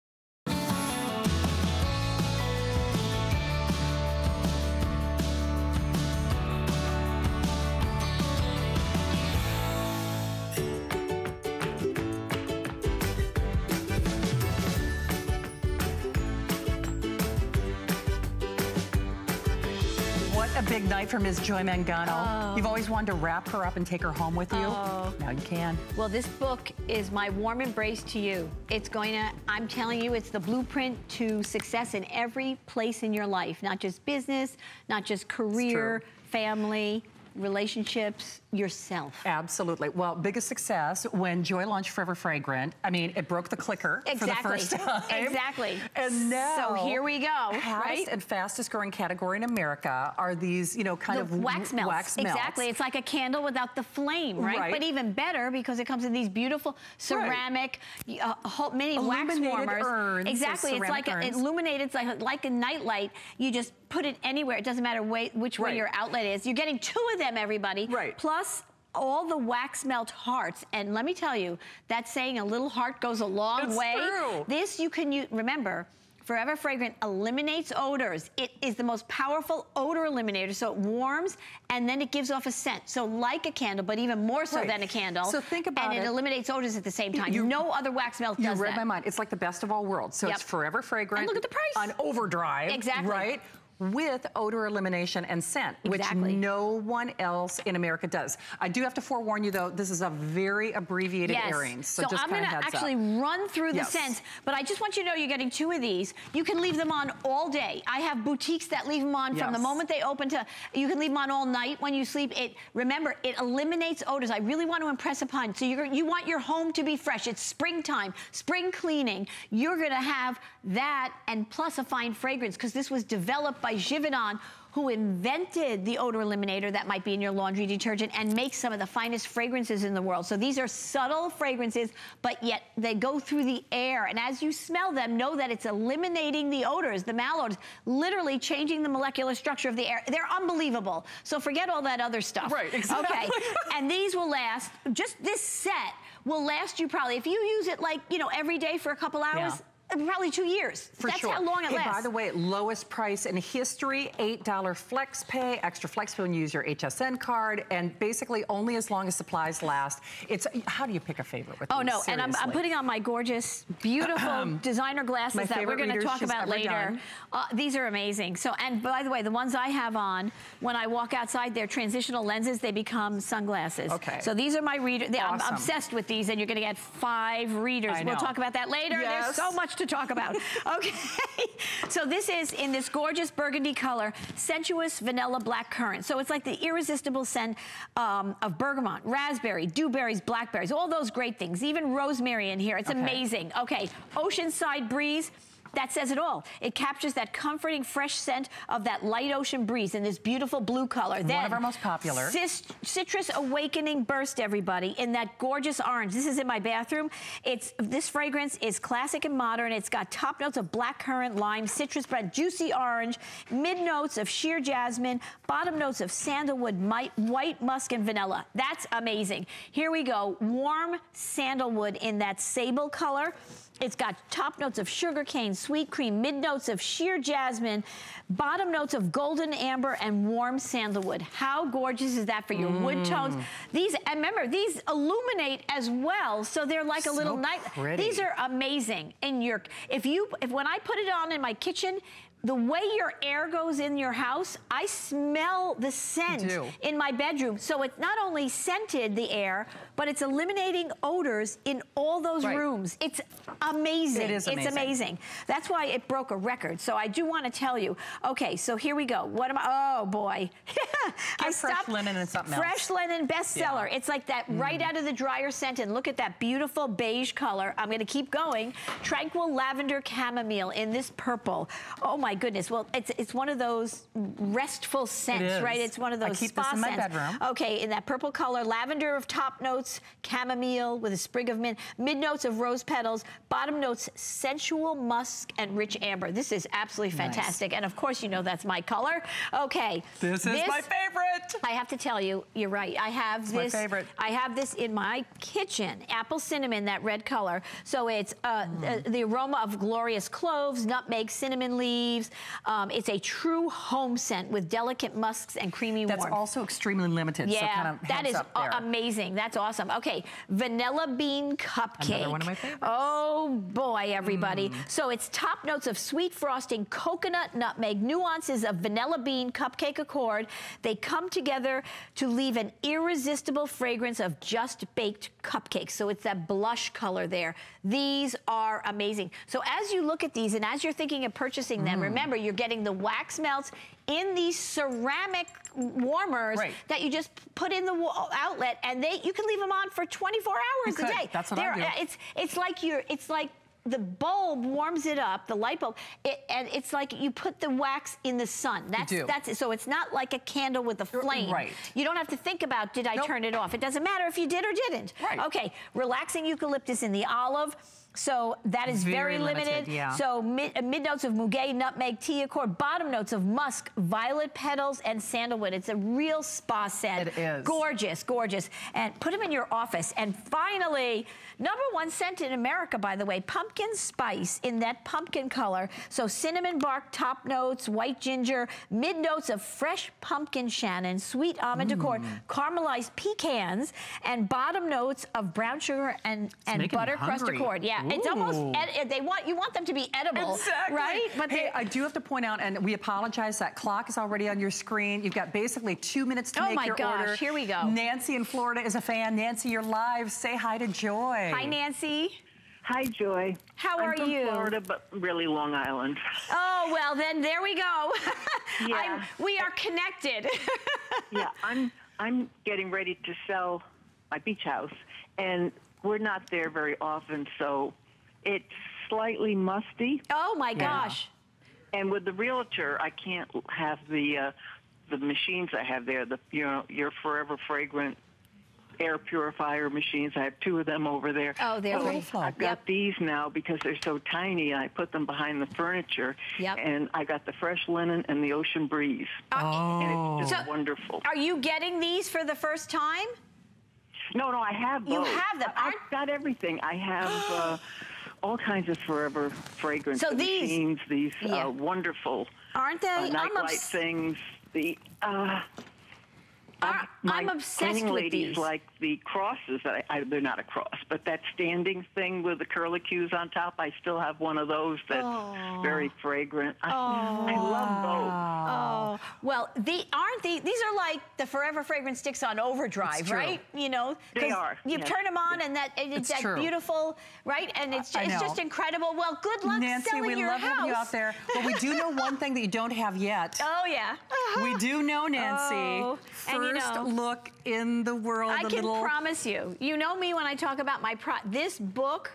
Night for Ms. Joy Mangano. Oh. You've always wanted to wrap her up and take her home with you. Oh. Now you can. Well, this book is my warm embrace to you. It's going to, I'm telling you, it's the blueprint to success in every place in your life, not just business, not just career, family, relationships, yourself. Absolutely. Well, biggest success when Joy launched Forever Fragrant. I mean, it broke the clicker Exactly. for the first time. Exactly. And now, So here we go, right? and fastest growing category in America are these, you know, kind the of wax melts. Wax melts. Exactly. It's like a candle without the flame, right? Right. But even better because it comes in these beautiful ceramic, uh, whole, mini wax warmers. urns, exactly. It's like a, urns. illuminated. It's like like a nightlight. You just put it anywhere. It doesn't matter way, which way Right. your outlet is. You're getting two of them, everybody. Right. Plus. All the wax melt hearts, and let me tell you, that saying a little heart goes a long It's way. true. This you can use. Remember, Forever Fragrant eliminates odors. It is the most powerful odor eliminator, so it warms and then it gives off a scent. So like a candle, but even more so Right. than a candle. So think about and it. And it. eliminates odors at the same time. You- no other wax melt does that. You read that. my mind. It's like the best of all worlds. So Yep. it's forever fragrant. And look at the price. On overdrive. Exactly. Right? With odor elimination and scent, Exactly. which no one else in America does. I do have to forewarn you though, this is a very abbreviated Yes. airing. So, So, just I'm gonna actually up. run through the Yes. scents, but I just want you to know you're getting two of these. You can leave them on all day. I have boutiques that leave them on from the moment they open to, you can leave them on all night when you sleep. It Remember, it eliminates odors. I really want to impress upon, so you're, you want your home to be fresh. It's springtime, spring cleaning. You're gonna have that and plus a fine fragrance because this was developed by Givaudan who invented the odor eliminator that might be in your laundry detergent and makes some of the finest fragrances in the world. So these are subtle fragrances, but yet they go through the air. And as you smell them, know that it's eliminating the odors, the malodors, literally changing the molecular structure of the air. They're unbelievable. So forget all that other stuff. Right, exactly. Okay. and these will last, just this set will last you probably, if you use it like, you know, every day for a couple hours, probably two years. For That's sure. how long it hey, lasts. By the way, lowest price in history, $8 flex pay, extra flex pay when you use your HSN card, and basically only as long as supplies last. It's How do you pick a favorite with Oh these? no, and I'm, I'm putting on my gorgeous, beautiful designer glasses that we're going to talk about later. Uh, these are amazing. So, and by the way, the ones I have on when I walk outside, they're transitional lenses. They become sunglasses. Okay. So these are my readers. Awesome. I'm obsessed with these, and you're going to get five readers. We'll talk about that later. Yes. There's so much to talk about. okay. So this is in this gorgeous burgundy color, sensuous vanilla black currant. So it's like the irresistible scent um, of bergamot, raspberry, dewberries, blackberries, all those great things. Even rosemary in here. It's Okay. amazing. Okay, oceanside breeze. That says it all. It captures that comforting, fresh scent of that light ocean breeze in this beautiful blue color. Then, of our most popular. Citrus awakening burst, everybody, in that gorgeous orange. This is in my bathroom. It's This fragrance is classic and modern. It's got top notes of black currant, lime, citrus bread, juicy orange, mid notes of sheer jasmine, bottom notes of sandalwood, white musk, and vanilla. That's amazing. Here we go. Warm sandalwood in that sable color. It's got top notes of sugar cane, sweet cream, mid notes of sheer jasmine, bottom notes of golden amber, and warm sandalwood. How gorgeous is that for your wood Mm. tones? These, and remember, these illuminate as well, so they're like a So little night. These are amazing. And your, if you, if when I put it on in my kitchen, the way your air goes in your house, I smell the scent in my bedroom. So it's not only scented the air, but it's eliminating odors in all those Right. rooms. It's amazing. It is amazing. It's amazing. That's why it broke a record. So I do want to tell you. Okay, so here we go. What am I? Oh boy. I fresh linen and something Fresh else. linen bestseller. Yeah. It's like that mm. right out of the dryer scent. And look at that beautiful beige color. I'm going to keep going. Tranquil lavender chamomile in this purple. Oh my goodness. Well, it's it's one of those restful scents, is. right? It's one of I those keep spa this in my scents. bedroom. Okay, in that purple color, lavender of top notes, chamomile with a sprig of mint, mid notes of rose petals, bottom notes sensual musk and rich amber. This is absolutely Nice. fantastic. And of course, you know that's my color. Okay. This is my favorite. I have to tell you, you're right. I have my this. favorite. I have this in my kitchen, apple cinnamon, that red color. So it's uh, Mm. uh, the aroma of glorious cloves, nutmeg, cinnamon leaves. Um, it's a true home scent with delicate musks and creamy That's warmth. also extremely limited. so Yeah, kind of that is amazing. That's awesome. Okay, vanilla bean cupcake. Another one of my favorites. Oh boy, everybody. Mm. So it's top notes of sweet frosting, coconut, nutmeg, nuances of vanilla bean cupcake accord. They come together to leave an irresistible fragrance of just baked cupcakes. So it's that blush color there. These are amazing. So as you look at these and as you're thinking of purchasing them, Mm. Remember you're getting the wax melts in these ceramic warmers Right. that you just put in the outlet and they you can leave them on for 24 hours a day. That's what I They're- do. uh, It's it's like you're it's like the bulb warms it up, the light bulb, it, and it's like you put the wax in the sun. That's do. that's it. So it's not like a candle with a flame. right. You don't have to think about did I Nope. turn it off. It doesn't matter if you did or didn't. Right. Okay. Relaxing eucalyptus in the olive. So that is very, Very limited, yeah. So mid, uh, mid notes of muguet, nutmeg, tea accord, bottom notes of musk, violet petals, and sandalwood. It's a real spa scent. It is. Gorgeous, gorgeous. And put them in your office. And finally, number one scent in America, by the way, pumpkin spice in that pumpkin color. So cinnamon bark top notes, white ginger, mid notes of fresh pumpkin Shannon, sweet almond accord, Mm. caramelized pecans, and bottom notes of brown sugar and, and butter crust accord. Yeah, it's almost, they want, you want them to be edible, Exactly. right? But hey, I do have to point out, and we apologize, that clock is already on your screen. You've got basically two minutes to Oh make my your gosh, order. here we go. Nancy in Florida is a fan. Nancy, you're live. Say hi to Joy. Hi, Nancy. Hi, Joy. How I'm are from you? Florida, but really Long Island. Oh, well, then there we go. Yeah. I'm- we are connected. yeah, I'm I'm getting ready to sell my beach house, and we're not there very often, so it's slightly musty. oh, my gosh. And with the realtor, I can't have the uh, the machines I have there. The you know your forever fragrant air purifier machines. I have two of them over there. Oh, they're So great. I've got Yep. these now because they're so tiny. I put them behind the furniture. Yep. And I got the fresh linen and the ocean breeze. And it's just So- wonderful. Are you getting these for the first time? No, no, I have both. You have them. I- I've got everything. I have uh, all kinds of forever fragrance So these- machines, these Yeah. uh, wonderful Aren't they? uh, I'm nightlight things. The uh, I- my I'm obsessed with these. like the crosses. That I, I, they're not a cross, but that standing thing with the curlicues on top. I still have one of those that's very fragrant. I, I love Oh, well, the aren't they? These are like the Forever Fragrance sticks on overdrive, right? You know, They 'cause are, You yes. turn them on, and that and it's, It's that true. beautiful, right? And it's I it's just incredible. Well, good luck Nancy, selling we your love house. having you out there. But we do know one thing that you don't have yet. Oh yeah. We do know, Nancy. Oh, and you First know- look in the world. I can little promise you. You know me when I talk about my pro. This book.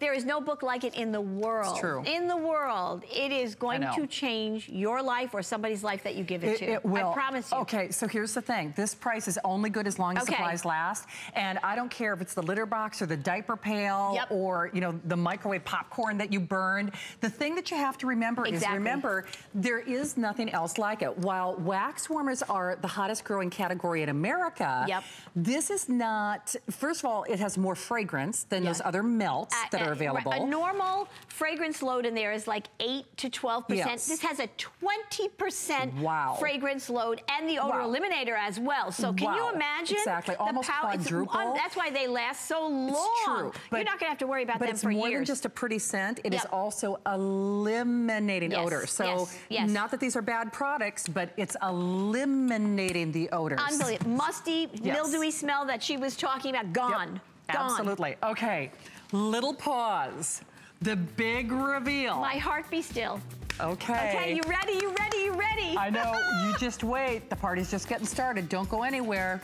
There is no book like it in the world. true. In the world, it is going to change your life or somebody's life that you give it, It, to. it will. I promise you. Okay, so here's the thing. This price is only good as long as Okay. supplies last. And I don't care if it's the litter box or the diaper pail Yep. or, you know, the microwave popcorn that you burned. The thing that you have to remember Exactly. is remember, there is nothing else like it. While wax warmers are the hottest growing category in America, Yep. this is not, first of all, it has more fragrance than Yeah. those other melts Uh, that uh, are available. A normal fragrance load in there is like 8 to 12%. Yes. This has a 20% Wow. fragrance load and the odor Wow. eliminator as well. So can you imagine? Exactly. the Almost power- quadruple. that's why they last so long. It's true. You're not going to have to worry about them for years. but it's more than just a pretty scent. It is Yep. also eliminating Yes, odor. So yes, yes. not that these are bad products, but it's eliminating the odors. Unbelievable. Musty, mildewy smell that she was talking about, gone. Yep. Gone. Absolutely. Okay. Little pause. The big reveal. My heart be still. okay. Okay, you ready? You ready? You ready? I know. you just wait. The party's just getting started. Don't go anywhere.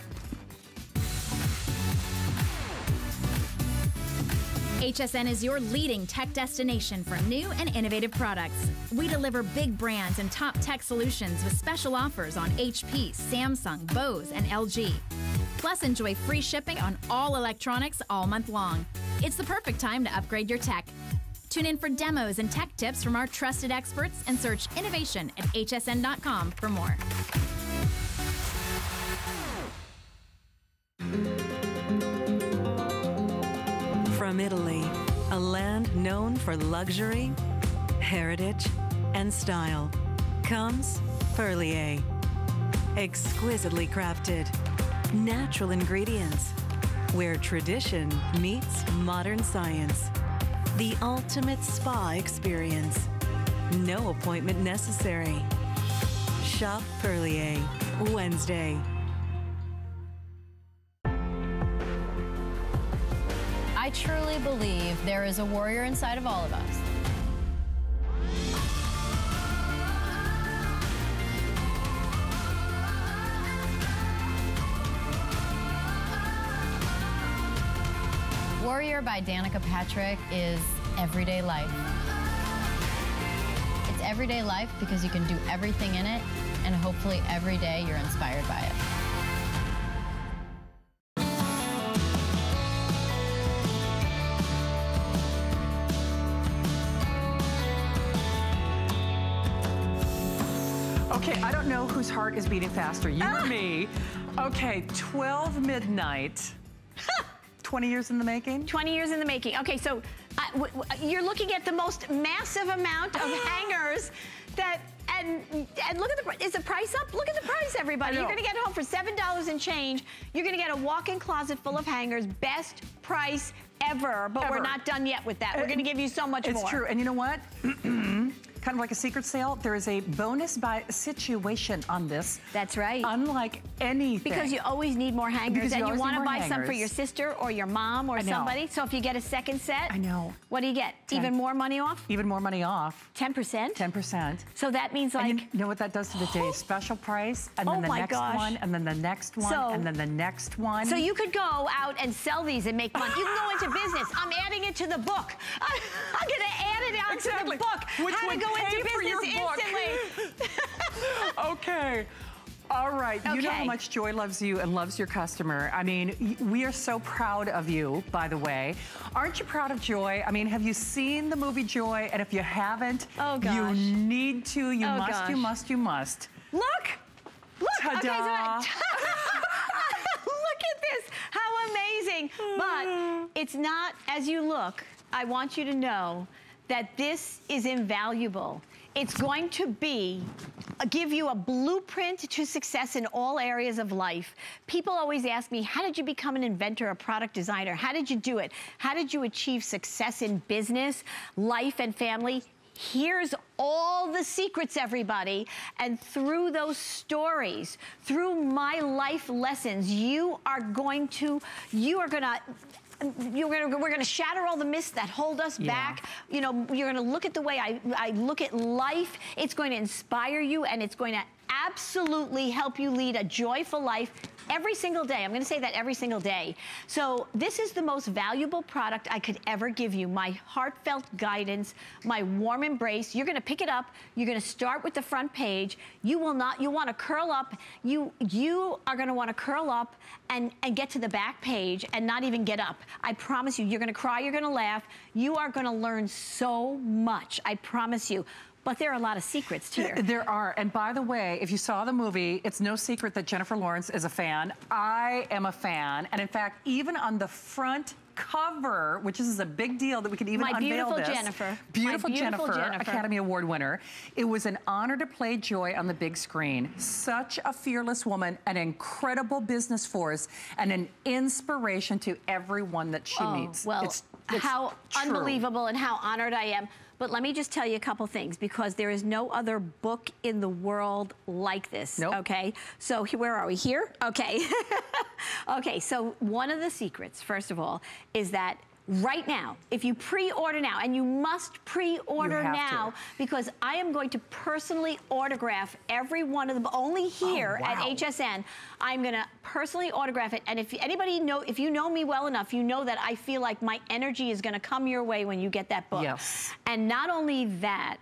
HSN is your leading tech destination for new and innovative products. We deliver big brands and top tech solutions with special offers on HP, Samsung, Bose, and LG. Plus, enjoy free shipping on all electronics all month long. It's the perfect time to upgrade your tech. Tune in for demos and tech tips from our trusted experts and search innovation at hsn.com for more. From Italy, a land known for luxury, heritage, and style, comes Perlier. Exquisitely crafted, natural ingredients, where tradition meets modern science. The ultimate spa experience. No appointment necessary. Shop Perlier, Wednesday. I truly believe there is a warrior inside of all of us. Warrior by Danica Patrick is everyday life. It's everyday life because you can do everything in it, and hopefully every day you're inspired by it. Okay, I don't know whose heart is beating faster, you Ah! or me. Okay, 12 midnight. 20 years in the making? 20 years in the making. Okay, so uh, w- w- you're looking at the most massive amount of hangers that. And, and look at the is the price up? Look at the price, everybody. You're gonna get home for seven dollars and change. You're gonna get a walk-in closet full of hangers, best price ever. But we're not done yet with that. We're gonna give you so much it's more. true. And you know what? kind of like a secret sale, there is a bonus buy situation on this. That's right. Unlike anything. Because you always need more hangers, Because and you want to buy some for your sister or your mom or somebody. So if you get a second set, I know. What do you get? Ten. Even more money off? Even more money off. 10%? 10%. So that means like and you know what that does to the day? Special price, and oh then Oh the next gosh. one, and then the next one, So- and then the next one. So you could go out and sell these and make money. You can go into business. I'm adding it to the book. I'm going to add it on Exactly. to the book. Which How to go into for your business book. instantly. okay. All right. You know how much Joy loves you and loves your customer. I mean, we are so proud of you, by the way. Aren't you proud of Joy? I mean, have you seen the movie Joy? And if you haven't, Oh, you need to. You Oh, must, you must, you must. Look. Look. Okay, so Ta-da. look at this. How amazing. But it's not as you look. I want you to know that this is invaluable. It's going to be uh, give you a blueprint to success in all areas of life. People always ask me, how did you become an inventor, a product designer? How did you do it? How did you achieve success in business, life, and family? Here's all the secrets, everybody. And through those stories, through my life lessons, you are going to, you are gonna, you're gonna, we're gonna shatter all the myths that hold us Yeah. back. You know, you're gonna look at the way I, I look at life. It's going to inspire you and it's going to absolutely help you lead a joyful life every single day. I'm going to say that every single day. So this is the most valuable product I could ever give you. My heartfelt guidance, my warm embrace. You're going to pick it up. You're going to start with the front page. You will not, you want to curl up. You, you are going to want to curl up and, and get to the back page and not even get up. I promise you, you're going to cry, you're going to laugh. You are going to learn so much. I promise you. But there are a lot of secrets here. There are. And by the way, if you saw the movie, it's no secret that Jennifer Lawrence is a fan. I am a fan. And in fact, even on the front cover, which is a big deal that we can even My unveil beautiful this. Jennifer. My Beautiful, beautiful Jennifer, Jennifer. Academy Award winner. It was an honor to play Joy on the big screen. Such a fearless woman, an incredible business force, and an inspiration to everyone that she oh, meets. Well, It's- it's how true. unbelievable and how honored I am. But let me just tell you a couple things because there is no other book in the world like this. Nope. Okay. So where are we? Here? Okay. okay. So one of the secrets, first of all, is that right now, if you pre-order now, and you must pre-order now to. because I am going to personally autograph every one of them only here at Oh, wow. HSN. I'm going to personally autograph it. And if anybody know, if you know me well enough, you know that I feel like my energy is going to come your way when you get that book. Yes. And not only that,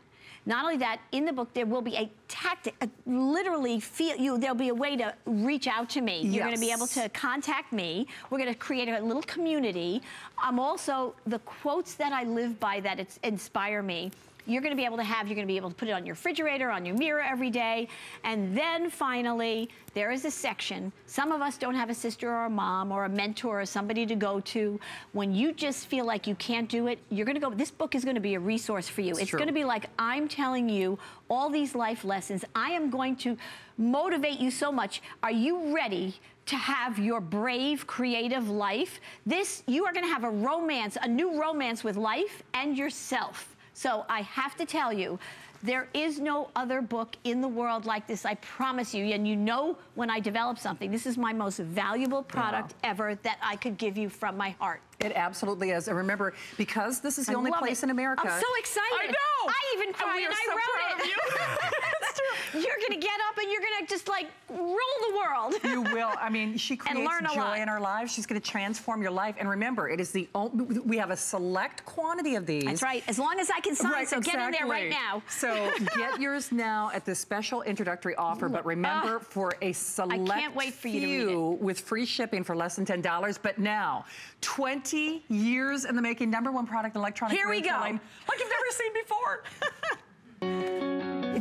not only that, in the book there will be a tactic, a, literally feel you. There'll be a way to reach out to me. You're going to be able to contact me. We're going to create a little community. I'm also the quotes that I live by that it's, inspire me. You're going to be able to have. You're going to be able to put it on your refrigerator, on your mirror every day, and then finally there is a section. Some of us don't have a sister or a mom or a mentor or somebody to go to. When you just feel like you can't do it, you're going to go. This book is going to be a resource for you. It's going to be like I'm telling you all these life lessons. I am going to motivate you so much. Are you ready? To have your brave, creative life. This, you are gonna have a romance, a new romance with life and yourself. So I have to tell you, there is no other book in the world like this, I promise you. And you know when I develop something, this is my most valuable product ever that I could give you from my heart. It absolutely is. And remember, because this is the I only place it. in America. I'm so excited. I know. I even cried we and are I so wrote proud it. of you. True. You're gonna get up and you're gonna just like rule the world. You will. I mean, she creates joy lot. in our lives. She's going to transform your life. And remember, it is the only, we have a select quantity of these. That's right. As long as I can sign, Right, so get in there right now. So get yours now at this special introductory offer. But remember, Ah, for a select wait for you few with free shipping for less than $10. But now, 20 years in the making, number one product in electronic Here we go. like you've never seen before.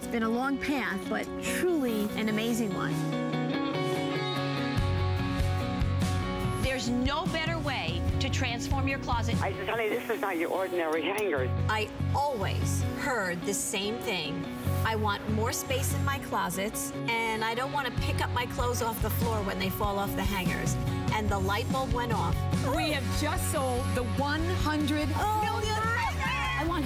It's been a long path, but truly an amazing one. There's no better way to transform your closet. I said, honey, this is not your ordinary hangers. I always heard the same thing. I want more space in my closets, and I don't want to pick up my clothes off the floor when they fall off the hangers. And the light bulb went off. We have just sold the 100 million.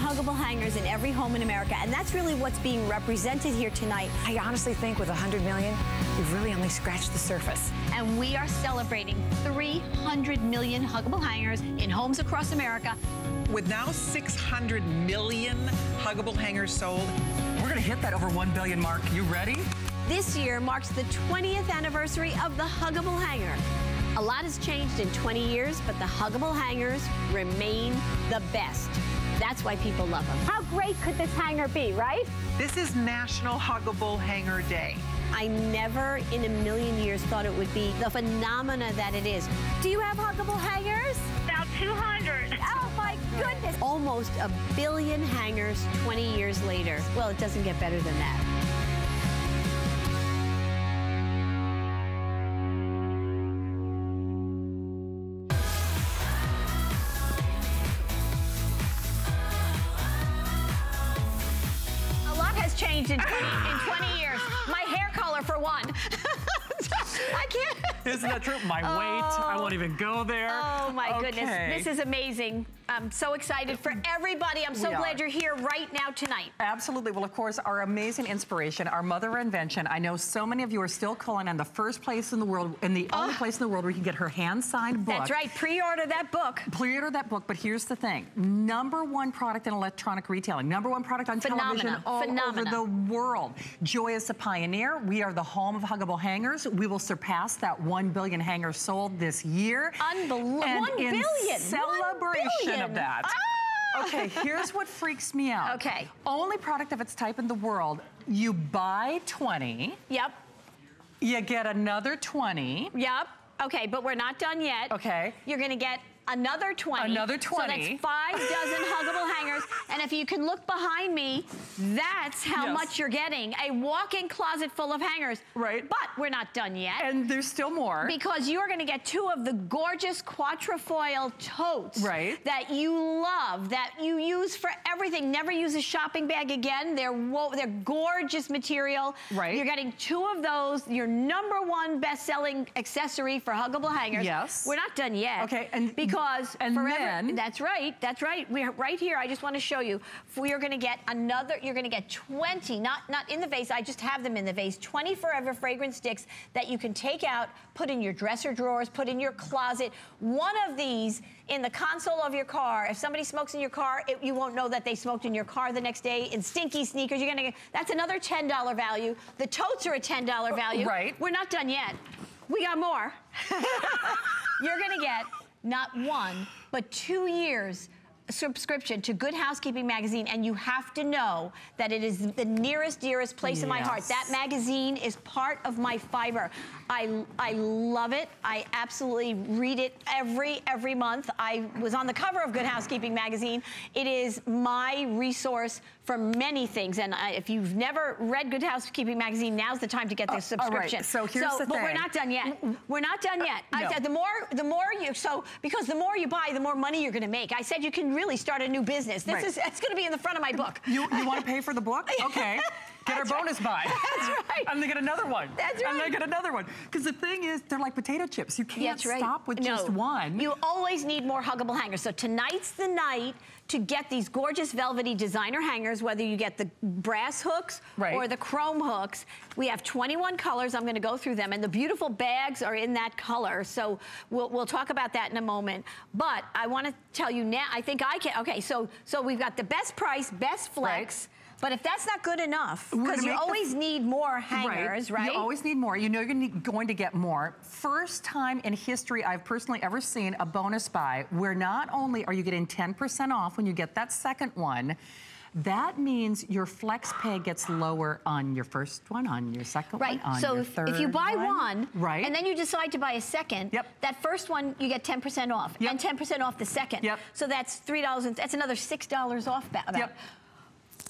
I want huggable hangers in every home in America, and that's really what's being represented here tonight. I honestly think with 100 million, we've really only scratched the surface. And we are celebrating 300 million huggable hangers in homes across America. With now 600 million huggable hangers sold, We're going to hit that over 1 billion mark. You ready? This year marks the 20th anniversary of the huggable hanger. A lot has changed in 20 years, but the huggable hangers remain the best. That's why people love them. How great could this hanger be, right? this is National Huggable Hanger Day. I never in a million years thought it would be the phenomena that it is. Do you have huggable hangers? About 200. Oh my goodness. Almost a billion hangers 20 years later. Well, it doesn't get better than that. Isn't that true? My weight, I won't even go there. Oh, oh my Okay. goodness, this is amazing. I'm so excited for everybody. I'm so We are. glad you're here right now tonight. Absolutely. Well, of course, our amazing inspiration, our mother invention. I know so many of you are still calling on the first place in the world, and the only place in the world where you can get her hand-signed book. That's right. Pre-order that book. Pre-order that book, but here's the thing. Number one product in electronic retailing. Number one product on television Phenomena. all Phenomena. over the world. Joy is a pioneer. We are the home of huggable hangers. We will surpass that 1 billion hangers sold this year. Unbelievable. And 1 in billion. celebration 1 billion. of that. Ah! Okay, here's what freaks me out. Okay. Only product of its type in the world. You buy 20. Yep. You get another 20. Yep. Okay, but we're not done yet. Okay. You're going to get another 20. Another 20. So that's five dozen huggable hangers. And if you can look behind me, that's how Yes. much you're getting. A walk-in closet full of hangers. Right. But we're not done yet. And there's still more. Because you're gonna get two of the gorgeous quatrefoil totes. Right. That you love, that you use for everything. Never use a shopping bag again. They're they're gorgeous material. Right. You're getting two of those, your number one best-selling accessory for huggable hangers. Yes. We're not done yet. Okay, and- because and forever, then- that's right, that's right. We're right here. I just want to show you. We are going to get another. You're going to get 20, not not in the vase. I just have them in the vase. 20 Forever fragrance sticks that you can take out, put in your dresser drawers, put in your closet. One of these in the console of your car. If somebody smokes in your car, it, you won't know that they smoked in your car the next day. In stinky sneakers, you're going to get. That's another $10 value. The totes are a $10 value. right. We're not done yet. We got more. You're gonna get not one, but two years subscription to Good Housekeeping magazine, and you have to know that it is the nearest, dearest place in my heart. That magazine is part of my fiber. I, I love it. I absolutely read it every, every month. I was on the cover of Good Housekeeping magazine. It is my resource for many things, and I, if you've never read Good Housekeeping magazine, now's the time to get the Uh, all right, subscription. so here's the But we're not done yet. We're not done yet. I no. said the more, the more you, so, because the more you buy, the more money you're gonna make. I said you can really start a new business. This Right. is, it's gonna be in the front of my book. You, you want to pay for the book? Okay. Get our That's right. bonus buy. That's right. And they get another one. That's right. And they get another one. Because the thing is, they're like potato chips. You can't right. stop with No. just one. You always need more huggable hangers. So tonight's the night to get these gorgeous velvety designer hangers, whether you get the brass hooks Right. or the chrome hooks. We have 21 colors. I'm gonna go through them. And the beautiful bags are in that color. So we'll, we'll talk about that in a moment. But I wanna tell you now, I think I can, okay, so, so we've got the best price, best flex. But if that's not good enough, because you make the- always need more hangers, right? You always need more. You know you're going to get more. First time in history I've personally ever seen a bonus buy where not only are you getting 10% off when you get that second one, that means your flex pay gets lower on your first one, on your second Right. one, on so your if, third if you buy one, right? and then you decide to buy a second, Yep. that first one you get 10% off, Yep. and 10% off the second. Yep. So that's three dollars, and that's another six dollars off. Ba- about. Yep.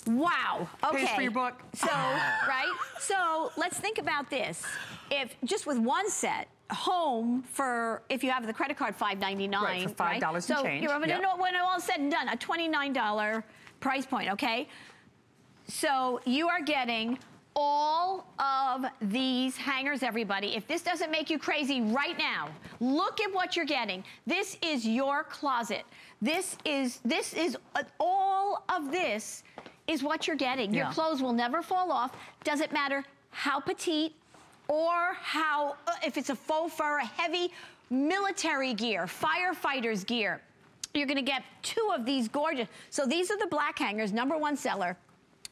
Wow. Okay. Pays for your book. So right. So let's think about this. If just with one set. Home for if you have the credit card five ninety nine. Right, for $5 and So change. you're Yep. when all said and done, a twenty nine dollar price point. Okay. So you are getting all of these hangers, everybody. If this doesn't make you crazy right now, look at what you're getting. This is your closet. This is, this is, uh, all of this is what you're getting. Your clothes will never fall off. Doesn't matter how petite or how, uh, if it's a faux fur, a heavy military gear, firefighters gear. You're gonna get two of these gorgeous. So these are the black hangers, number one seller.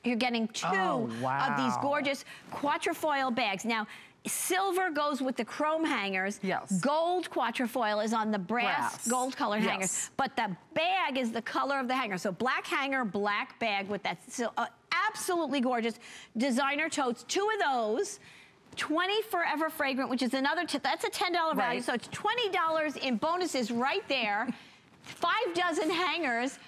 You're getting two Oh, of these gorgeous quatrefoil bags. Now, silver goes with the chrome hangers. Yes. Gold quatrefoil is on the brass, Brass. gold colored Yes. hangers. But the bag is the color of the hanger. So black hanger, black bag with that, so, uh, absolutely gorgeous designer totes. Two of those. 20 Forever Fragrant, which is another, that's a $10 value. Right. So it's $20 in bonuses right there. Five dozen hangers.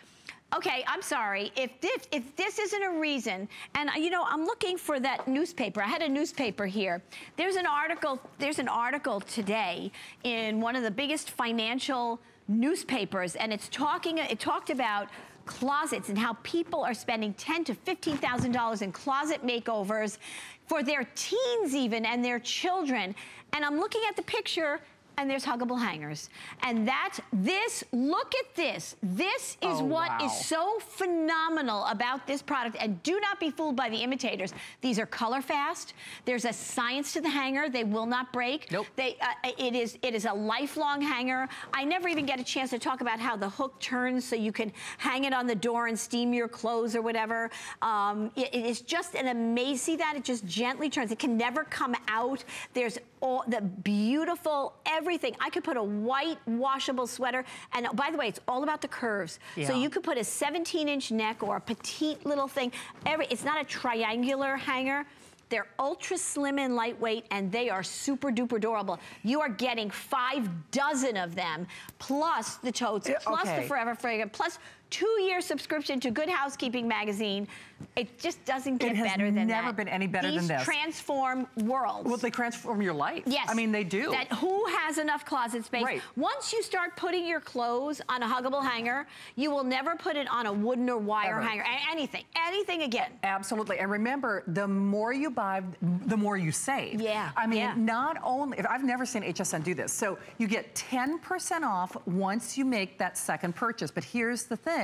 Okay, I'm sorry. If this, if this isn't a reason, and you know, I'm looking for that newspaper. I had a newspaper here. There's an article, there's an article today in one of the biggest financial newspapers, and it's talking, it talked about closets and how people are spending ten to fifteen thousand dollars in closet makeovers for their teens even and their children. And I'm looking at the picture and there's huggable hangers. And that's this, look at this. This is Oh, what wow. is so phenomenal about this product. And do not be fooled by the imitators. These are color fast. There's a science to the hanger. They will not break. Nope. They, uh, it is it is a lifelong hanger. I never even get a chance to talk about how the hook turns so you can hang it on the door and steam your clothes or whatever. Um, it- it is just an amazing, see that? It just gently turns. It can never come out. There's all the beautiful everything. I could put a white washable sweater. And by the way, it's all about the curves. So you could put a 17 inch neck or a petite little thing. Every, it's not a triangular hanger. They're ultra slim and lightweight, and they are super duper durable. You are getting five dozen of them, plus the totes, plus okay. the Forever Fragrance, plus two-year subscription to Good Housekeeping magazine. It just doesn't get better than that. It has never been any better These than this. transform worlds. Well, they transform your life. Yes. I mean, they do. That who has enough closet space? Right. Once you start putting your clothes on a huggable hanger, you will never put it on a wooden or wire Ever. hanger. Anything. Anything again. Absolutely. And remember, the more you buy, the more you save. Yeah, I mean, yeah. not only, I've never seen HSN do this. So you get 10% off once you make that second purchase. But here's the thing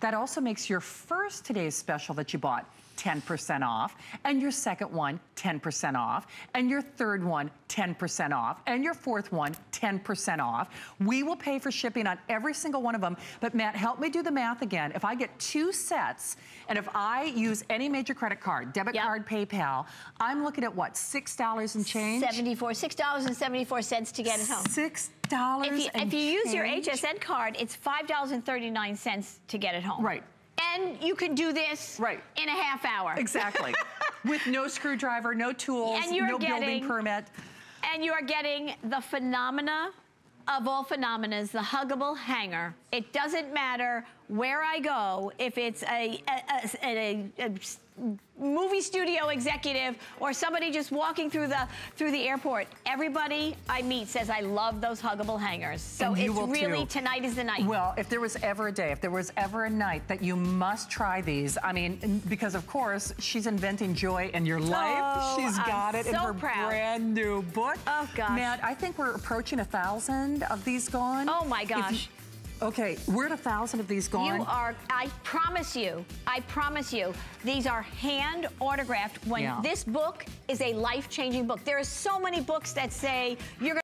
that also makes your first today's special that you bought 10% off, and your second one 10% off, and your third one 10% off, and your fourth one 10% off. We will pay for shipping on every single one of them. But Matt, help me do the math again. If I get two sets, and if I use any major credit card, debit card, PayPal, I'm looking at what, $6 and change? 74, $6.74 to get it home. Six dollars If you, and if you use your? HSN card, it's $5.39 to get it home. Right. And you can do this Right. in a half hour. Exactly. With no screwdriver, no tools, And you're no building permit. And you are getting the phenomena of all phenomenas, the huggable hanger. It doesn't matter where I go, if it's a, a- a- a movie studio executive or somebody just walking through the through the airport. Everybody I meet says I love those huggable hangers. So it's really too. tonight is the night. Well, if there was ever a day, if there was ever a night that you must try these, I mean, because of course she's inventing joy in your life. Oh, she's I'm got it in her proud. brand new book. Oh, gosh. Matt, I think we're approaching a thousand of these gone. Oh, my If gosh. Okay, we're at a thousand of these gone. You are, I promise you, I promise you, these are hand autographed when Yeah. this book is a life-changing book. There are so many books that say you're